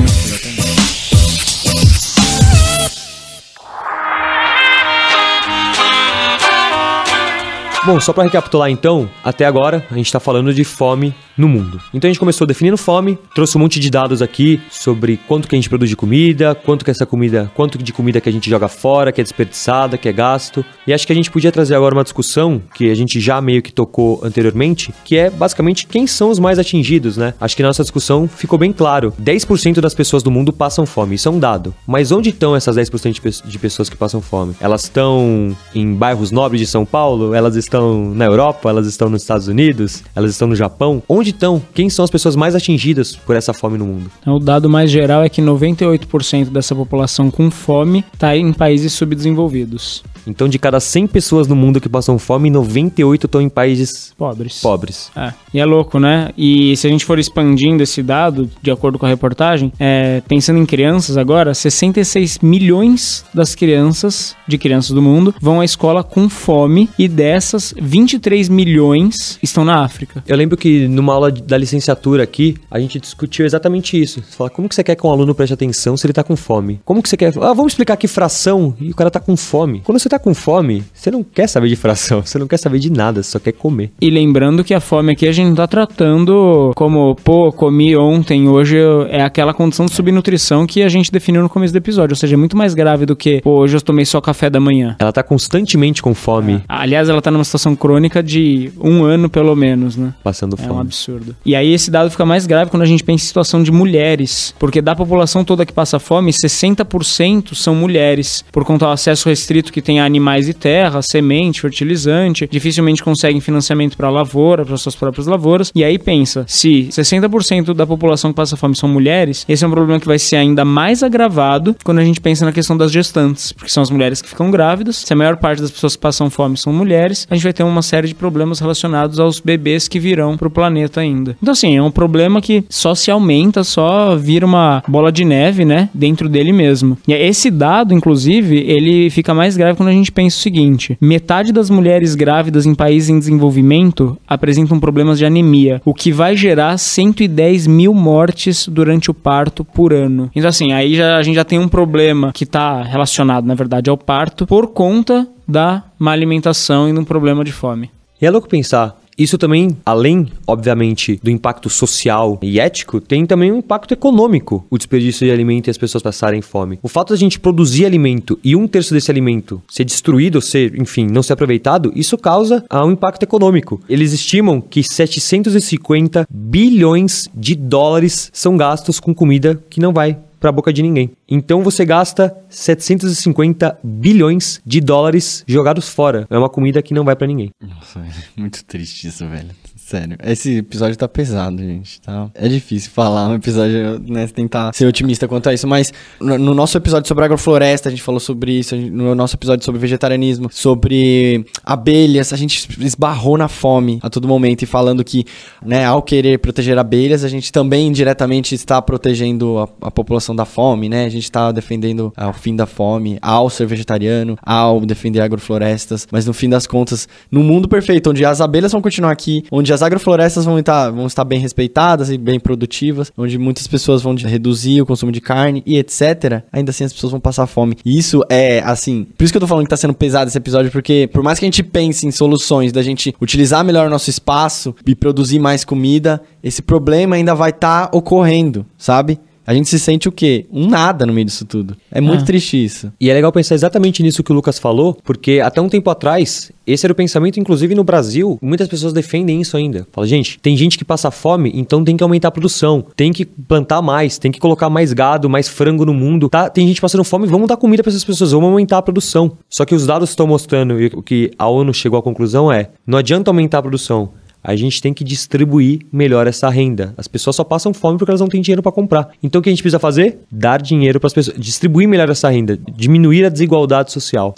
Bom, só pra recapitular então, até agora a gente tá falando de fome no mundo. Então a gente começou definindo fome, trouxe um monte de dados aqui sobre quanto que a gente produz de comida, quanto que essa comida, quanto de comida que a gente joga fora, que é desperdiçada, que é gasto. E acho que a gente podia trazer agora uma discussão que a gente já meio que tocou anteriormente, que é basicamente quem são os mais atingidos, né? Acho que na nossa discussão ficou bem claro. 10% das pessoas do mundo passam fome, isso é um dado. Mas onde estão essas 10% de pe- de pessoas que passam fome? Elas estão em bairros nobres de São Paulo? Elas estão na Europa? Elas estão nos Estados Unidos? Elas estão no Japão? Onde estão? Quem são as pessoas mais atingidas por essa fome no mundo? Então, o dado mais geral é que 98% dessa população com fome está em países subdesenvolvidos. Então, de cada 100 pessoas no mundo que passam fome, 98 estão em países Pobres. pobres. É. E é louco, né? E se a gente for expandindo esse dado, de acordo com a reportagem, é, pensando em crianças agora, 66 milhões das crianças, de crianças do mundo, vão à escola com fome e dessas, 23 milhões estão na África. Eu lembro que numa aula da licenciatura aqui, a gente discutiu exatamente isso. Você fala, como que você quer que um aluno preste atenção se ele tá com fome? Como que você quer... Ah, vamos explicar aqui fração e o cara tá com fome. Quando você tá com fome, você não quer saber de fração, você não quer saber de nada, você só quer comer. E lembrando que a fome aqui a gente não tá tratando como, pô, comi ontem, hoje é aquela condição de subnutrição que a gente definiu no começo do episódio. Ou seja, é muito mais grave do que, pô, hoje eu tomei só café da manhã. Ela tá constantemente com fome, Aliás, ela tá numa situação crônica de um ano pelo menos, né? passando É um fome. absurdo. E aí esse dado fica mais grave quando a gente pensa em situação de mulheres, porque da população toda que passa fome, 60% são mulheres, por conta do acesso restrito que tem a animais e terra, semente, fertilizante, dificilmente conseguem financiamento para lavoura, para suas próprias lavouras. E aí pensa, se 60% da população que passa fome são mulheres, esse é um problema que vai ser ainda mais agravado quando a gente pensa na questão das gestantes, porque são as mulheres que ficam grávidas. Se a maior parte das pessoas que passam fome são mulheres, a gente vai ter uma série de problemas relacionados aos bebês que virão para o planeta ainda. Então assim, é um problema que só se aumenta, só vira uma bola de neve, né, dentro dele mesmo. E esse dado, inclusive, ele fica mais grave quando a gente pensa o seguinte: metade das mulheres grávidas em países em desenvolvimento apresentam problemas de anemia, o que vai gerar 110 mil mortes durante o parto por ano. Então, assim, aí já, a gente já tem um problema que está relacionado, na verdade, ao parto por conta da má alimentação e de um problema de fome. E é louco pensar isso também, além, obviamente, do impacto social e ético, tem também um impacto econômico, o desperdício de alimento e as pessoas passarem fome. O fato da gente produzir alimento e um terço desse alimento ser destruído, ou ser, enfim, não ser aproveitado, isso causa ah, um impacto econômico. Eles estimam que 750 bilhões de dólares são gastos com comida que não vai para a boca de ninguém. Então você gasta 750 bilhões de dólares jogados fora. É uma comida que não vai para ninguém. Nossa, muito triste isso, velho. Sério. Esse episódio tá pesado, gente. Tá? É difícil falar um episódio, né? Tentar ser otimista quanto a isso. Mas no, no nosso episódio sobre agrofloresta, a gente falou sobre isso. No nosso episódio sobre vegetarianismo, sobre abelhas, a gente esbarrou na fome a todo momento. E falando que, né, ao querer proteger abelhas, a gente também indiretamente está protegendo a, a população da fome, né? A gente está defendendo o fim da fome ao ser vegetariano, ao defender agroflorestas. Mas no fim das contas, no mundo perfeito, onde as abelhas vão continuar aqui, onde as agroflorestas vão estar, vão estar bem respeitadas e bem produtivas, onde muitas pessoas vão reduzir o consumo de carne e etc., ainda assim as pessoas vão passar fome. E isso é, assim, por isso que eu tô falando que tá sendo pesado esse episódio, porque por mais que a gente pense em soluções da gente utilizar melhor o nosso espaço e produzir mais comida, esse problema ainda vai estar tá ocorrendo, sabe? A gente se sente o quê? Um nada no meio disso tudo. É muito É. triste isso. E é legal pensar exatamente nisso que o Lucas falou, porque até um tempo atrás, esse era o pensamento, inclusive no Brasil, muitas pessoas defendem isso ainda. Fala, gente, tem gente que passa fome, então tem que aumentar a produção, tem que plantar mais, tem que colocar mais gado, mais frango no mundo, tá? Tem gente passando fome, vamos dar comida para essas pessoas, vamos aumentar a produção. Só que os dados estão mostrando, e o que a ONU chegou à conclusão é, não adianta aumentar a produção, a gente tem que distribuir melhor essa renda. As pessoas só passam fome porque elas não têm dinheiro para comprar. Então o que a gente precisa fazer? Dar dinheiro para as pessoas, distribuir melhor essa renda, diminuir a desigualdade social.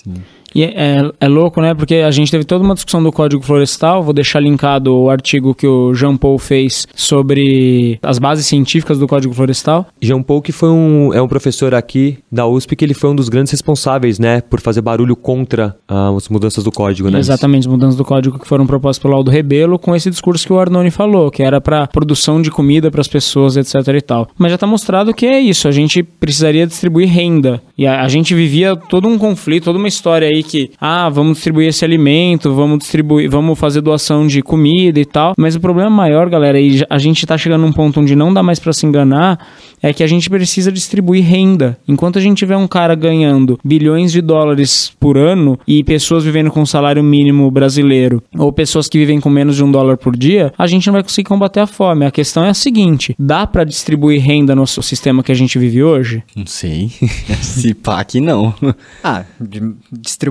E é, é- é louco, né? Porque a gente teve toda uma discussão do Código Florestal. Vou deixar linkado o artigo que o Jean Paul fez sobre as bases científicas do Código Florestal. Jean Paul, que foi um, é um professor aqui da USP, que ele foi um dos grandes responsáveis, né, por fazer barulho contra ah, as mudanças do código, né? Exatamente, as mudanças do código que foram propostas pelo Aldo Rebelo, com esse discurso que o Arnone falou, que era para produção de comida para as pessoas, etc e tal. Mas já tá mostrado que é isso, a gente precisaria distribuir renda. E a, a gente vivia todo um conflito, toda uma história aí que, ah, vamos distribuir esse alimento, vamos distribuir, vamos fazer doação de comida e tal. Mas o problema maior, galera, e a gente tá chegando num ponto onde não dá mais para se enganar, é que a gente precisa distribuir renda. Enquanto a gente tiver um cara ganhando bilhões de dólares por ano e pessoas vivendo com um salário mínimo brasileiro, ou pessoas que vivem com menos de um dólar por dia, a gente não vai conseguir combater a fome. A questão é a seguinte: dá para distribuir renda no sistema que a gente vive hoje? Não sei. Se pá que não. Ah, de-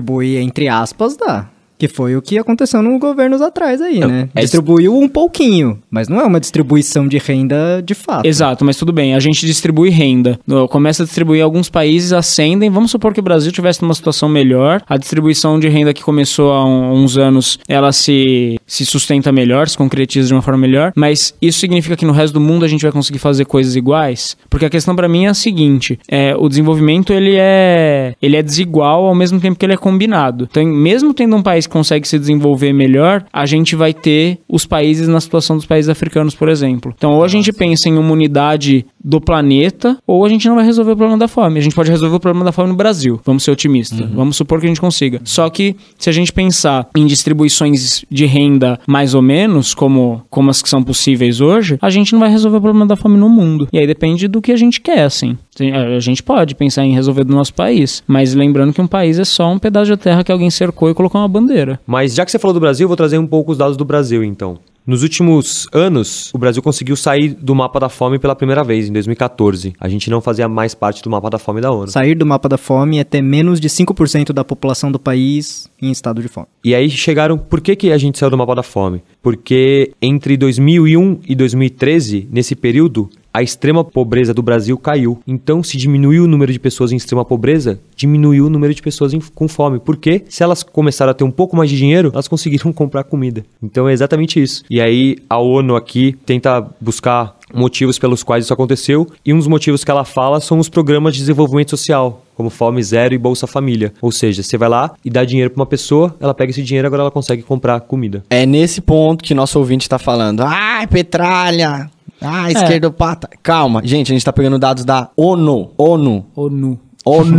distribuir entre aspas dá. Que foi o que aconteceu nos governos atrás aí, né? é- Distribuiu um pouquinho, mas não é uma distribuição de renda de fato. Exato, mas tudo bem, a gente distribui renda. Começa a distribuir, alguns países ascendem. Vamos supor que o Brasil tivesse numa situação melhor. A distribuição de renda que começou há uns anos, ela se, se sustenta melhor, se concretiza de uma forma melhor. Mas isso significa que no resto do mundo a gente vai conseguir fazer coisas iguais? Porque a questão pra mim é a seguinte: é, o desenvolvimento ele é, ele é desigual ao mesmo tempo que ele é combinado. Então, mesmo tendo um país que consegue se desenvolver melhor, a gente vai ter os países na situação dos países africanos, por exemplo. Então, ou a gente pensa em uma unidade do planeta, ou a gente não vai resolver o problema da fome. A gente pode resolver o problema da fome no Brasil. Vamos ser otimistas. Vamos supor que a gente consiga. Só que, se a gente pensar em distribuições de renda mais ou menos, como, como as que são possíveis hoje, a gente não vai resolver o problema da fome no mundo. E aí depende do que a gente quer, assim. Tem- A gente pode pensar em resolver do nosso país, mas lembrando que um país é só um pedaço de terra que alguém cercou e colocou uma bandeira. Mas já que você falou do Brasil, eu vou trazer um pouco os dados do Brasil, então. Nos últimos anos, o Brasil conseguiu sair do mapa da fome pela primeira vez, em 2014. A gente não fazia mais parte do mapa da fome da ONU. Sair do mapa da fome é ter menos de 5% da população do país em estado de fome. E aí chegaram. Por que, que a gente saiu do mapa da fome? Porque entre 2001 e 2013, nesse período, a extrema pobreza do Brasil caiu. Então, se diminuiu o número de pessoas em extrema pobreza, diminuiu o número de pessoas em- com fome. Porque se elas começaram a ter um pouco mais de dinheiro, elas conseguiram comprar comida. Então é exatamente isso. E aí a ONU aqui tenta buscar motivos pelos quais isso aconteceu, e um dos motivos que ela fala são os programas de desenvolvimento social, como Fome Zero e Bolsa Família. Ou seja, você vai lá e dá dinheiro para uma pessoa, ela pega esse dinheiro agora ela consegue comprar comida. É nesse ponto que nosso ouvinte tá falando. Ai, petralha! Ah, esquerdopata. Calma, gente, a gente tá pegando dados da ONU. ONU. ONU. ONU.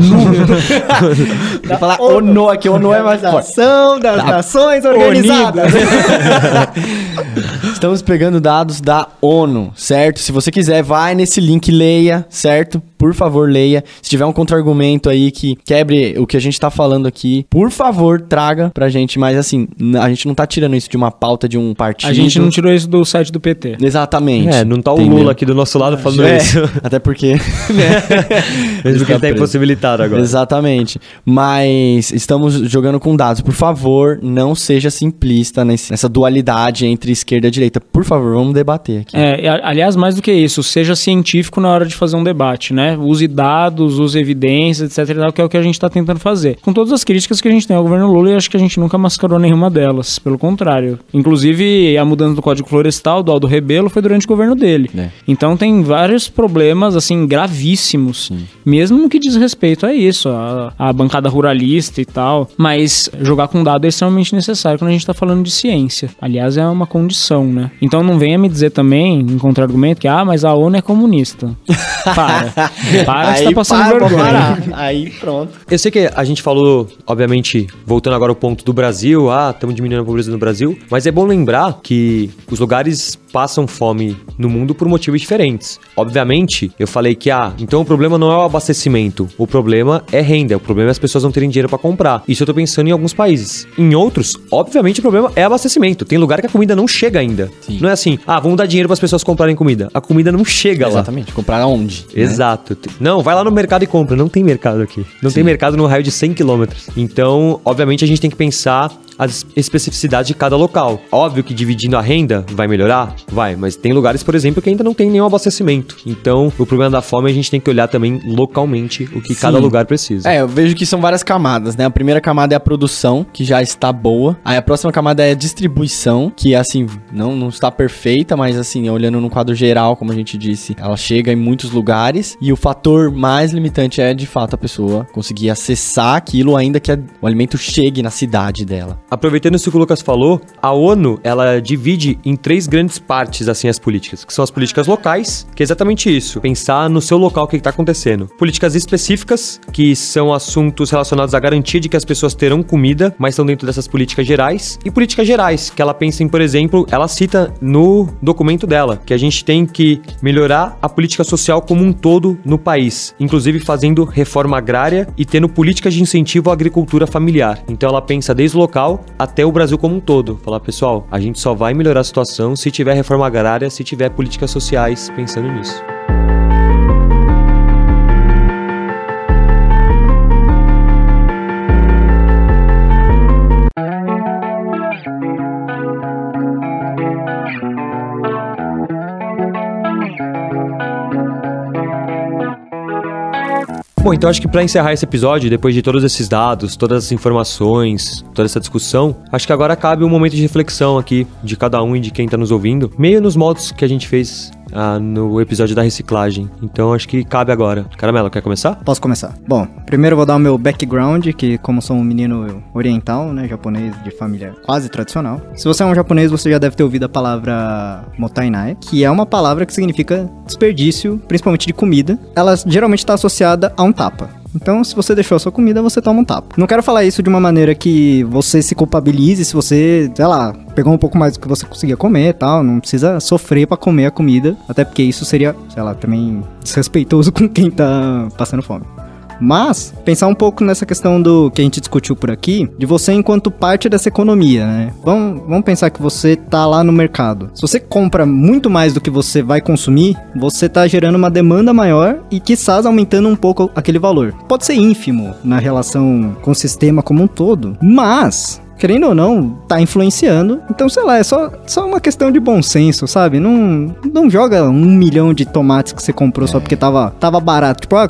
Vou falar ONU aqui, ONU é mais forte. Ação das Nações Organizadas. Estamos pegando dados da ONU, certo? Se você quiser, vai nesse link, leia, certo? Por favor, leia. Se tiver um contra-argumento aí que quebre o que a gente tá falando aqui, por favor, traga pra gente. Mas assim, a gente não tá tirando isso de uma pauta de um partido. A gente não tirou isso do site do PT. Exatamente. É, não tá o? Lula aqui do nosso lado falando É, isso. Até porque. Mesmo que ele tá preso. impossibilitado agora. Exatamente. Mas estamos jogando com dados. Por favor, não seja simplista nessa dualidade entre esquerda e direita. Por favor, vamos debater aqui. É, aliás, mais do que isso, seja científico na hora de fazer um debate, né? Use dados, use evidências, etc. que é o que a gente está tentando fazer. Com todas as críticas que a gente tem ao governo Lula, e acho que a gente nunca mascarou nenhuma delas. Pelo contrário. Inclusive, a mudança do Código Florestal, do Aldo Rebelo, foi durante o governo dele. É. Então tem vários problemas, assim, gravíssimos. Mesmo no que diz respeito a isso, a, a bancada ruralista e tal. Mas jogar com dado é extremamente necessário quando a gente tá falando de ciência. Aliás, é uma condição, né? Então não venha me dizer também, em contra-argumento, que, ah, mas a ONU é comunista. Para. Para que você tá passando para, vergonha. parar. Aí pronto. Eu sei que a gente falou, obviamente, voltando agora ao ponto do Brasil, ah, estamos diminuindo a pobreza no Brasil, mas é bom lembrar que os lugares passam fome no mundo por motivos diferentes. Obviamente, eu falei que, ah, então o problema não é o abastecimento, o problema é renda, o problema é as pessoas não terem dinheiro para comprar. Isso eu tô pensando em alguns países. Em outros, obviamente, o problema é abastecimento. Tem lugar que a comida não chega ainda. Sim. Não é assim, ah, vamos dar dinheiro para as pessoas comprarem comida. A comida não chega lá. Exatamente. Comprar onde? né? Exato. Não, vai lá no mercado e compra. Não tem mercado aqui. Não tem mercado no raio de 100 quilômetros. Então, obviamente, a gente tem que pensar as especificidades de cada local. Óbvio que dividindo a renda vai melhorar? Vai, mas tem lugares, por exemplo, que ainda não tem nenhum abastecimento. Então, o problema da fome a gente tem que olhar também localmente o que cada Sim. lugar precisa. É, eu vejo que são várias camadas, né? A primeira camada é a produção, que já está boa. Aí a próxima camada é a distribuição, que assim, não, não está perfeita, mas assim, olhando no quadro geral, como a gente disse, ela chega em muitos lugares. E o fator mais limitante é, de fato, a pessoa conseguir acessar aquilo, ainda que o alimento chegue na cidade dela. Aproveitando isso que o Lucas falou, a ONU, ela divide em três grandes partes, assim, as políticas, que são as políticas locais, que é exatamente isso, pensar no seu local o que está acontecendo. Políticas específicas, que são assuntos relacionados à garantia de que as pessoas terão comida, mas estão dentro dessas políticas gerais. E políticas gerais, que ela pensa em, por exemplo, ela cita no documento dela, que a gente tem que melhorar a política social como um todo no país, inclusive fazendo reforma agrária e tendo políticas de incentivo à agricultura familiar. Então ela pensa desde o local até o Brasil como um todo. Falar, pessoal, a gente só vai melhorar a situação se tiver reforma agrária, se tiver políticas sociais pensando nisso. Bom, então acho que para encerrar esse episódio, depois de todos esses dados, todas as informações, toda essa discussão, acho que agora cabe um momento de reflexão aqui de cada um e de quem tá nos ouvindo, meio nos modos que a gente fez ah, no episódio da reciclagem. Então acho que cabe agora. Caramelo, quer começar? Posso começar? Bom, primeiro vou dar o meu background, que como sou um menino oriental, né, japonês de família quase tradicional. Se você é um japonês, você já deve ter ouvido a palavra motainai, que é uma palavra que significa desperdício, principalmente de comida. Ela geralmente está associada a um tapa. Então, se você deixou a sua comida, você toma um tapa. Não quero falar isso de uma maneira que você se culpabilize se você, sei lá, pegou um pouco mais do que você conseguia comer e tal. Não precisa sofrer pra comer a comida. Até porque isso seria, sei lá, também desrespeitoso com quem tá passando fome. Mas, pensar um pouco nessa questão do que a gente discutiu por aqui, de você enquanto parte dessa economia, né? Vamos, vamos pensar que você tá lá no mercado. Se você compra muito mais do que você vai consumir, você tá gerando uma demanda maior e, quizás, aumentando um pouco aquele valor. Pode ser ínfimo na relação com o sistema como um todo, mas querendo ou não, tá influenciando. Então, sei lá, é só, só uma questão de bom senso, sabe? Não, não joga um milhão de tomates que você comprou só porque tava, tava barato. Tipo, ah,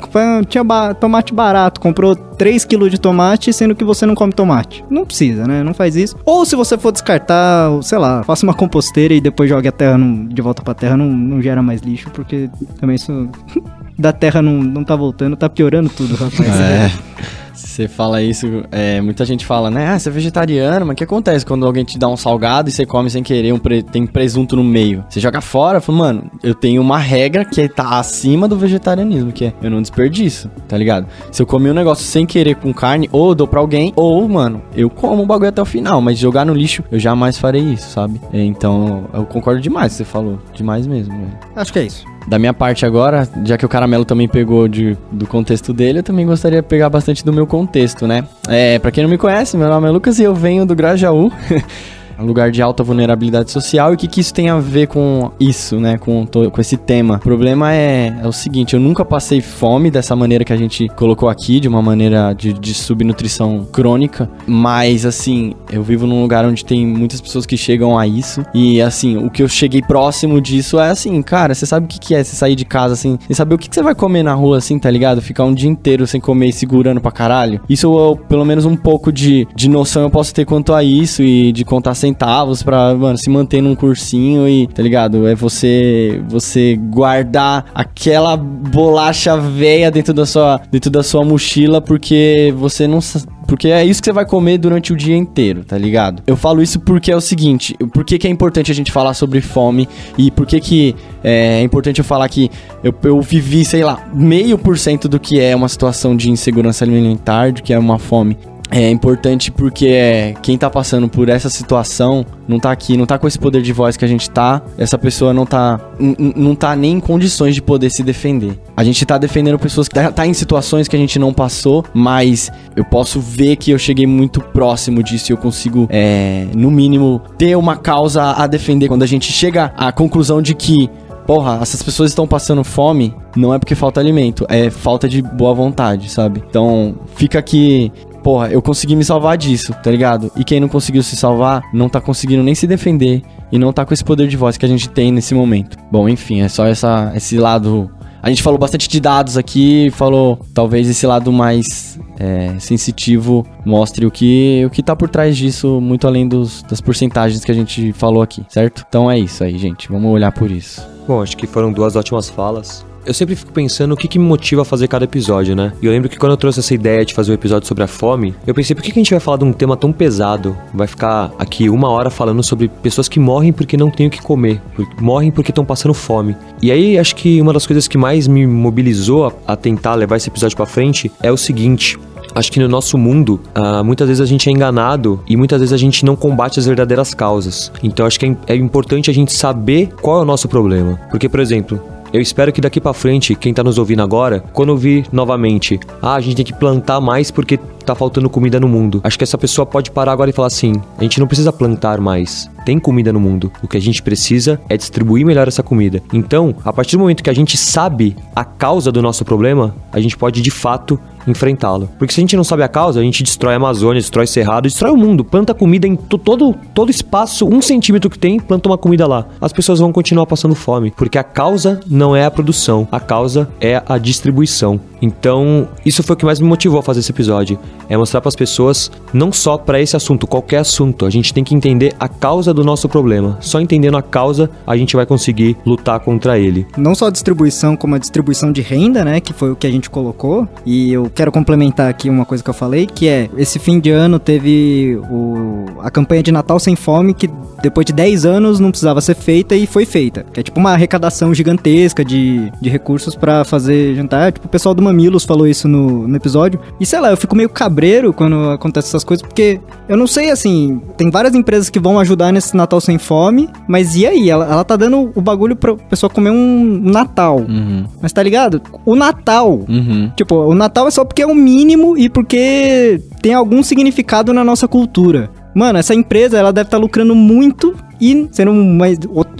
tinha ba tomate barato, comprou 3 kg de tomate, sendo que você não come tomate. Não precisa, né? Não faz isso. Ou se você for descartar, sei lá, faça uma composteira e depois jogue a terra no, de volta pra terra, não, não gera mais lixo, porque também isso da terra não, não tá voltando, tá piorando tudo, rapaz. É. Você fala isso, é, muita gente fala, né? Ah, você é vegetariano, mas o que acontece quando alguém te dá um salgado e você come sem querer, um pre tem presunto no meio? Você joga fora? Fala, mano, eu tenho uma regra que tá acima do vegetarianismo, que é eu não desperdiço, tá ligado? Se eu comer um negócio sem querer com carne, ou eu dou pra alguém, ou, mano, eu como o bagulho até o final, mas jogar no lixo, eu jamais farei isso, sabe? Então, eu concordo demais com o que você falou, demais mesmo, velho. Acho que é isso. Da minha parte agora, já que o Caramelo também pegou de, do contexto dele, eu também gostaria de pegar bastante do meu contexto, né? É, pra quem não me conhece, meu nome é Lucas e eu venho do Grajaú. um lugar de alta vulnerabilidade social e o que, que isso tem a ver com isso, né? Com, com esse tema. O problema é, é o seguinte: eu nunca passei fome dessa maneira que a gente colocou aqui, de uma maneira de, de subnutrição crônica, mas assim, eu vivo num lugar onde tem muitas pessoas que chegam a isso e assim, o que eu cheguei próximo disso é assim, cara, você sabe o que, que é você sair de casa assim, e saber o que, que você vai comer na rua assim, tá ligado? Ficar um dia inteiro sem comer e segurando pra caralho. Isso, eu, pelo menos um pouco de, de noção eu posso ter quanto a isso e de contar centavos pra, mano, se manter num cursinho e, tá ligado? É você você guardar aquela bolacha velha dentro da sua dentro da sua mochila porque você não porque é isso que você vai comer durante o dia inteiro, tá ligado? Eu falo isso porque é o seguinte, por que, é importante a gente falar sobre fome e por que, que é, é importante eu falar que eu, eu vivi, sei lá, meio por cento do que é uma situação de insegurança alimentar, do que é uma fome é importante porque é, quem tá passando por essa situação não tá aqui, não tá com esse poder de voz que a gente tá, essa pessoa não tá não tá nem em condições de poder se defender. A gente tá defendendo pessoas que tá, tá em situações que a gente não passou, mas eu posso ver que eu cheguei muito próximo disso e eu consigo, é, no mínimo, ter uma causa a defender quando a gente chega à conclusão de que porra, essas pessoas estão passando fome, não é porque falta alimento, é falta de boa vontade, sabe? Então, fica aqui porra, eu consegui me salvar disso, tá ligado? E quem não conseguiu se salvar, não tá conseguindo nem se defender e não tá com esse poder de voz que a gente tem nesse momento. Bom, enfim, é só essa, esse lado. A gente falou bastante de dados aqui, falou talvez esse lado mais é, sensitivo mostre o que, o que tá por trás disso, muito além dos, das porcentagens que a gente falou aqui, certo? Então é isso aí, gente. Vamos olhar por isso. Bom, acho que foram duas ótimas falas eu sempre fico pensando o que, que me motiva a fazer cada episódio, né? E eu lembro que quando eu trouxe essa ideia de fazer um episódio sobre a fome, eu pensei, por que, que a gente vai falar de um tema tão pesado? Vai ficar aqui uma hora falando sobre pessoas que morrem porque não têm o que comer, morrem porque estão passando fome. E aí, acho que uma das coisas que mais me mobilizou a, a tentar levar esse episódio para frente é o seguinte: acho que no nosso mundo, uh, muitas vezes a gente é enganado e muitas vezes a gente não combate as verdadeiras causas. Então acho que é, é importante a gente saber qual é o nosso problema. Porque, por exemplo, eu espero que daqui para frente, quem tá nos ouvindo agora, quando ouvir novamente, ah, a gente tem que plantar mais porque tá faltando comida no mundo. Acho que essa pessoa pode parar agora e falar assim: a gente não precisa plantar mais. Tem comida no mundo. O que a gente precisa é distribuir melhor essa comida. Então, a partir do momento que a gente sabe a causa do nosso problema, a gente pode de fato enfrentá-lo. Porque se a gente não sabe a causa, a gente destrói a Amazônia, destrói Cerrado, destrói o mundo. Planta comida em todo, todo espaço, um centímetro que tem, planta uma comida lá. As pessoas vão continuar passando fome. Porque a causa não é a produção, a causa é a distribuição. Então, isso foi o que mais me motivou a fazer esse episódio. É mostrar para as pessoas, não só para esse assunto, qualquer assunto, a gente tem que entender a causa do nosso problema. Só entendendo a causa, a gente vai conseguir lutar contra ele. Não só a distribuição, como a distribuição de renda, né? Que foi o que a gente colocou. E eu quero complementar aqui uma coisa que eu falei, que é esse fim de ano teve o, a campanha de Natal Sem Fome, que depois de 10 anos não precisava ser feita e foi feita. Que é tipo uma arrecadação gigantesca de, de recursos para fazer jantar. Tipo, o pessoal do Mamilos falou isso no, no episódio. E sei lá, eu fico meio cabreiro cabreiro quando acontece essas coisas, porque eu não sei, assim, tem várias empresas que vão ajudar nesse Natal Sem Fome, mas e aí? Ela, ela tá dando o bagulho pra pessoa comer um Natal. Uhum. Mas tá ligado? O Natal. Uhum. Tipo, o Natal é só porque é o mínimo e porque tem algum significado na nossa cultura. Mano, essa empresa, ela deve estar lucrando muito e sendo uma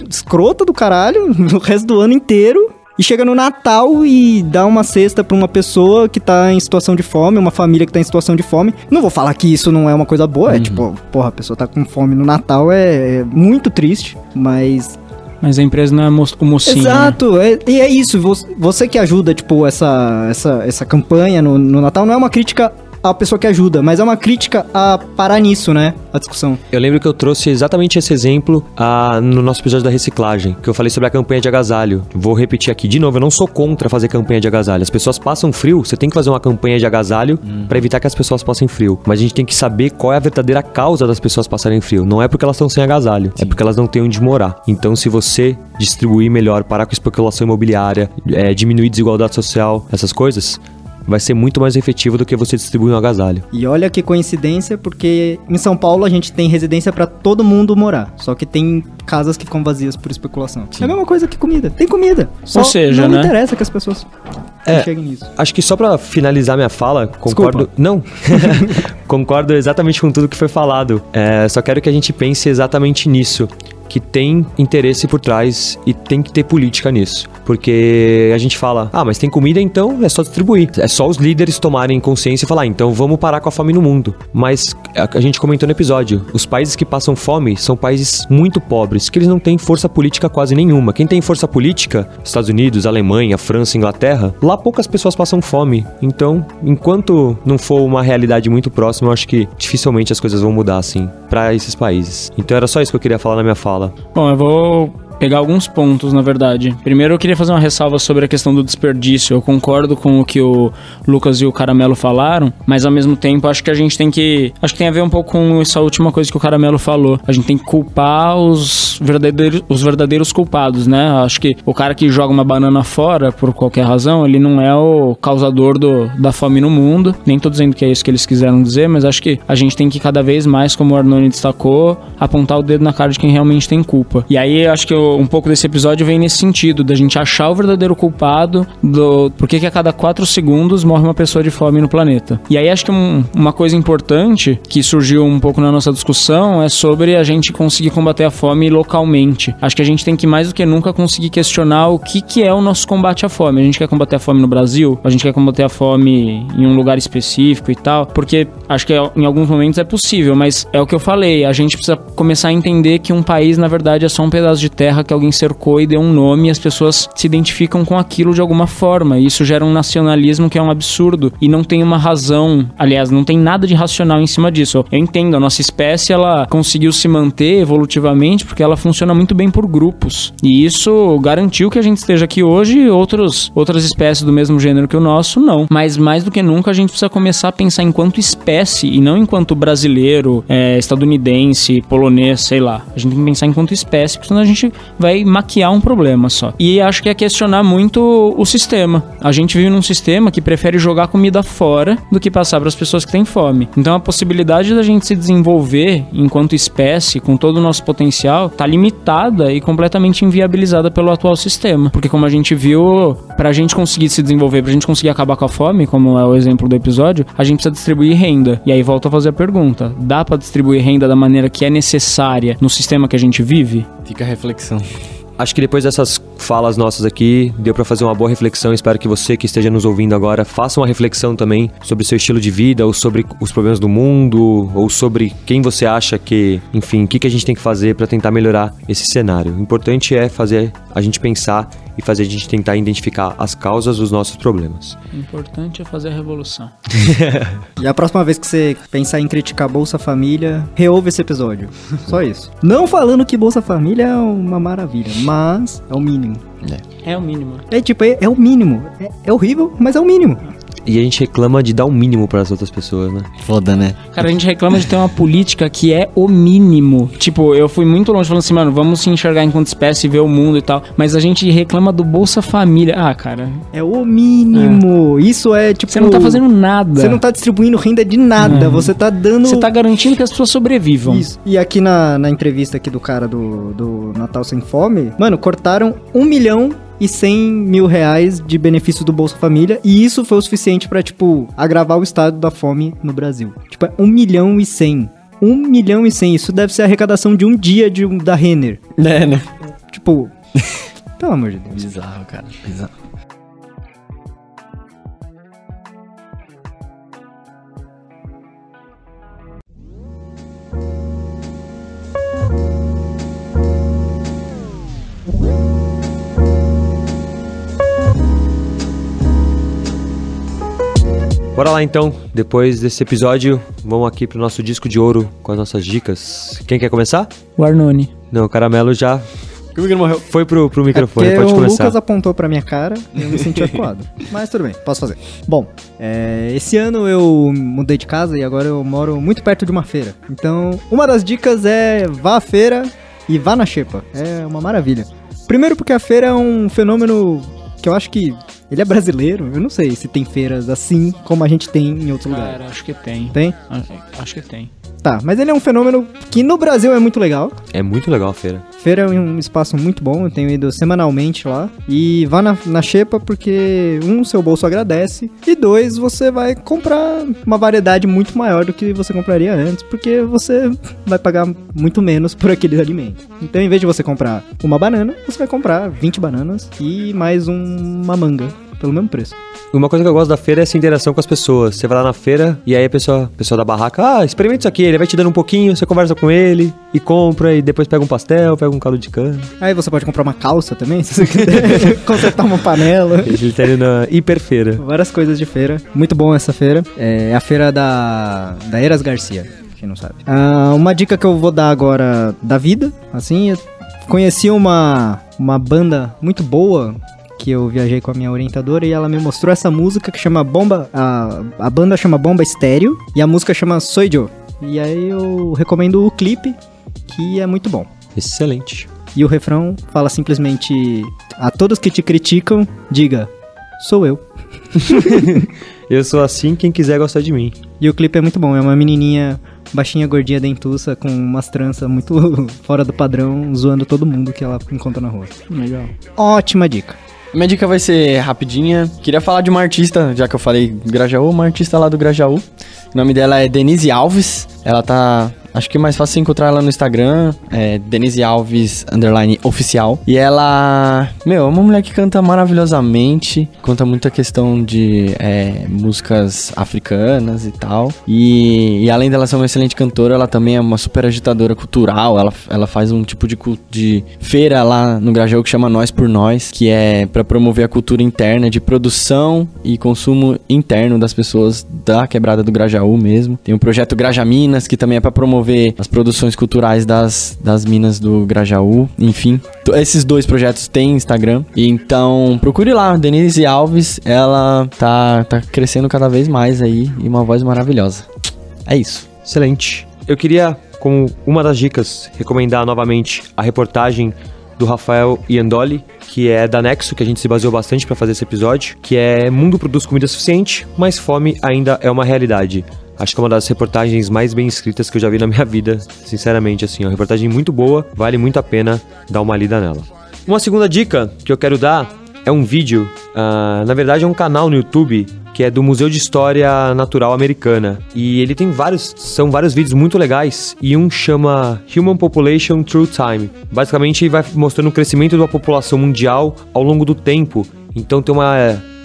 escrota do caralho no resto do ano inteiro. E chega no Natal e dá uma cesta pra uma pessoa que tá em situação de fome, uma família que tá em situação de fome. Não vou falar que isso não é uma coisa boa, é tipo, porra, a pessoa tá com fome no Natal, é, é muito triste, mas Mas a empresa não é mo- o mocinho. né? Exato, é- e é isso. Você, você que ajuda, tipo, essa, essa, essa campanha no, no Natal não é uma crítica à pessoa que ajuda, mas é uma crítica a parar nisso, né? A discussão. Eu lembro que eu trouxe exatamente esse exemplo ah, no nosso episódio da reciclagem, que eu falei sobre a campanha de agasalho. Vou repetir aqui de novo, eu não sou contra fazer campanha de agasalho. As pessoas passam frio, você tem que fazer uma campanha de agasalho pra evitar que as pessoas passem frio. Mas a gente tem que saber qual é a verdadeira causa das pessoas passarem frio. Não é porque elas estão sem agasalho, é porque elas não têm onde morar. Então, se você distribuir melhor, parar com especulação imobiliária, é, diminuir desigualdade social, essas coisas, vai ser muito mais efetivo do que você distribuir um agasalho. E olha que coincidência, porque em São Paulo a gente tem residência pra todo mundo morar. Só que tem casas que ficam vazias por especulação. É a mesma coisa que comida. Tem comida. Só Ou seja, não né? interessa que as pessoas É. cheguem nisso. Acho que só pra finalizar minha fala, concordo. Desculpa. Não. concordo exatamente com tudo que foi falado. É, só quero que a gente pense exatamente nisso. Que tem interesse por trás e tem que ter política nisso. Porque a gente fala, ah, mas tem comida então é só distribuir. É só os líderes tomarem consciência e falar, ah, então vamos parar com a fome no mundo. Mas a gente comentou no episódio, os países que passam fome são países muito pobres, que eles não têm força política quase nenhuma. Quem tem força política, Estados Unidos, Alemanha, França, Inglaterra, lá poucas pessoas passam fome. Então, enquanto não for uma realidade muito próxima, eu acho que dificilmente as coisas vão mudar assim pra esses países. Então era só isso que eu queria falar na minha fala. Bom, eu vou pegar alguns pontos, na verdade. Primeiro eu queria fazer uma ressalva sobre a questão do desperdício. Eu concordo com o que o Lucas e o Caramelo falaram, mas ao mesmo tempo acho que a gente tem que. Acho que tem a ver um pouco com essa última coisa que o Caramelo falou. A gente tem que culpar os verdadeiros, os verdadeiros culpados, né? Acho que o cara que joga uma banana fora, por qualquer razão, ele não é o causador do, da fome no mundo. Nem tô dizendo que é isso que eles quiseram dizer, mas acho que a gente tem que cada vez mais, como o Arnone destacou, apontar o dedo na cara de quem realmente tem culpa. E aí acho que eu- um pouco desse episódio vem nesse sentido, da gente achar o verdadeiro culpado do por que a cada quatro segundos morre uma pessoa de fome no planeta. E aí acho que um- uma coisa importante que surgiu um pouco na nossa discussão é sobre a gente conseguir combater a fome localmente. Acho que a gente tem que mais do que nunca conseguir questionar o que, que é o nosso combate à fome. A gente quer combater a fome no Brasil? A gente quer combater a fome em um lugar específico e tal? Porque acho que em alguns momentos é possível, mas é o que eu falei. A gente precisa começar a entender que um país, na verdade, é só um pedaço de terra que alguém cercou e deu um nome e as pessoas se identificam com aquilo de alguma forma. E isso gera um nacionalismo que é um absurdo e não tem uma razão. Aliás, não tem nada de racional em cima disso. Eu entendo, a nossa espécie ela conseguiu se manter evolutivamente porque ela funciona muito bem por grupos. E isso garantiu que a gente esteja aqui hoje e outros, outras espécies do mesmo gênero que o nosso, não. Mas mais do que nunca a gente precisa começar a pensar enquanto espécie e não enquanto brasileiro, é, estadunidense, polonês, sei lá. A gente tem que pensar enquanto espécie, porque senão a gente vai maquiar um problema só. E acho que é questionar muito o sistema. A gente vive num sistema que prefere jogar comida fora do que passar para as pessoas que têm fome. Então a possibilidade da gente se desenvolver enquanto espécie, com todo o nosso potencial, tá limitada e completamente inviabilizada pelo atual sistema. Porque como a gente viu, pra gente conseguir se desenvolver, pra gente conseguir acabar com a fome, como é o exemplo do episódio, a gente precisa distribuir renda. E aí volta a fazer a pergunta: dá pra distribuir renda da maneira que é necessária no sistema que a gente vive? Fica a reflexão. Acho que depois dessas falas nossas aqui, deu pra fazer uma boa reflexão. Espero que você que esteja nos ouvindo agora faça uma reflexão também sobre o seu estilo de vida, ou sobre os problemas do mundo, ou sobre quem você acha que, enfim, o que, que a gente tem que fazer pra tentar melhorar esse cenário. O importante é fazer a gente pensar e fazer a gente tentar identificar as causas dos nossos problemas. O importante é fazer a revolução. E a próxima vez que você pensar em criticar Bolsa Família, reouve esse episódio. Só isso. Não falando que Bolsa Família é uma maravilha, mas é o mínimo. É o mínimo. É tipo, é, é o mínimo. É, é horrível, mas é o mínimo. E a gente reclama de dar o mínimo para as outras pessoas, né? Foda, né? Cara, a gente reclama de ter uma política que é o mínimo. Tipo, eu fui muito longe falando assim, mano, vamos se enxergar enquanto espécie, ver o mundo e tal. Mas a gente reclama do Bolsa Família. Ah, cara, É o mínimo. Isso é tipo. você não tá fazendo nada. Você não tá distribuindo renda de nada. É. Você tá dando. Você tá garantindo que as pessoas sobrevivam. Isso. E aqui na, na entrevista aqui do cara do, do Natal Sem Fome, mano, cortaram um milhão e 100 mil reais de benefício do Bolsa Família. E isso foi o suficiente pra, tipo, agravar o estado da fome no Brasil. Tipo, é um milhão e 100. Um milhão e 100. Isso deve ser a arrecadação de um dia de, um- da Renner. É, né? Tipo, pelo amor de Deus. Bizarro, cara. Bizarro. Bora lá então, depois desse episódio, vamos aqui pro nosso disco de ouro com as nossas dicas. Quem quer começar? O Arnone. Não, o Caramelo já Como que ele morreu? foi pro, pro É microfone, porque pode o começar. Lucas apontou pra minha cara e eu me senti acuado. Mas tudo bem, posso fazer. Bom, é, esse ano eu mudei de casa e agora eu moro muito perto de uma feira. Então, uma das dicas é vá à feira e vá na xepa. É uma maravilha. Primeiro porque a feira é um fenômeno que eu acho que ele é brasileiro. Eu não sei se tem feiras assim como a gente tem em outros lugares. Cara, acho que tem. Tem? Acho que tem. Tá, mas ele é um fenômeno que no Brasil é muito legal. É muito legal a feira. Feira é um espaço muito bom, eu tenho ido semanalmente lá. E vá na, na Xepa porque, um, seu bolso agradece. E dois, você vai comprar uma variedade muito maior do que você compraria antes. Porque você vai pagar muito menos por aqueles alimentos. Então, em vez de você comprar uma banana, você vai comprar 20 bananas e mais um- uma manga. Pelo mesmo preço. Uma coisa que eu gosto da feira é essa interação com as pessoas. Você vai lá na feira e aí a pessoa, a pessoa da barraca, ah, experimenta isso aqui, ele vai te dando um pouquinho, você conversa com ele e compra e depois pega um pastel, pega um caldo de cana. Aí você pode comprar uma calça também, se você quiser consertar uma panela. Ele tá indo na hiperfeira. Várias coisas de feira. Muito bom essa feira. É a feira da, da Eras Garcia, quem não sabe. Ah, uma dica que eu vou dar agora da vida, assim, eu conheci uma, uma banda muito boa que eu viajei com a minha orientadora e ela me mostrou essa música que chama Bomba. A, a banda chama Bomba Estéreo e a música chama Soy. E aí eu recomendo o clipe, que é muito bom. Excelente. E o refrão fala simplesmente: A todos que te criticam, diga, sou eu. Eu sou assim, quem quiser gostar de mim. E o clipe é muito bom, é uma menininha baixinha, gordinha, dentuça, com umas tranças muito fora do padrão, zoando todo mundo que ela encontra na rua. Legal. Ótima dica. Minha dica vai ser rapidinha. Queria falar de uma artista, já que eu falei Grajaú, uma artista lá do Grajaú. O nome dela é Denise Alves. Ela tá. Acho que é mais fácil encontrar ela no Instagram, é Denise Alves underline oficial. E ela, meu, é uma mulher que canta maravilhosamente, conta muita questão de é, músicas africanas e tal. E, e além dela ser uma excelente cantora, ela também é uma super agitadora cultural. Ela, ela faz um tipo de, de feira lá no Grajaú que chama Nós por Nós, que é pra promover a cultura interna de produção e consumo interno das pessoas da quebrada do Grajaú mesmo. Tem o projeto Graja Minas, que também é pra promover as produções culturais das, das minas do Grajaú. Enfim, esses dois projetos têm Instagram. Então, procure lá, Denise Alves. Ela tá, tá crescendo cada vez mais aí e uma voz maravilhosa. É isso. Excelente. Eu queria, como uma das dicas, recomendar novamente a reportagem do Rafael Iandoli, que é da Nexo, que a gente se baseou bastante para fazer esse episódio, que é Mundo produz comida suficiente, mas fome ainda é uma realidade. Acho que é uma das reportagens mais bem escritas que eu já vi na minha vida, sinceramente, assim, é uma reportagem muito boa, vale muito a pena dar uma lida nela. Uma segunda dica que eu quero dar é um vídeo, ah, na verdade é um canal no YouTube que é do Museu de História Natural Americana. E ele tem vários, são vários vídeos muito legais e um chama Human Population Through Time. Basicamente vai mostrando o crescimento da população mundial ao longo do tempo. Então tem uma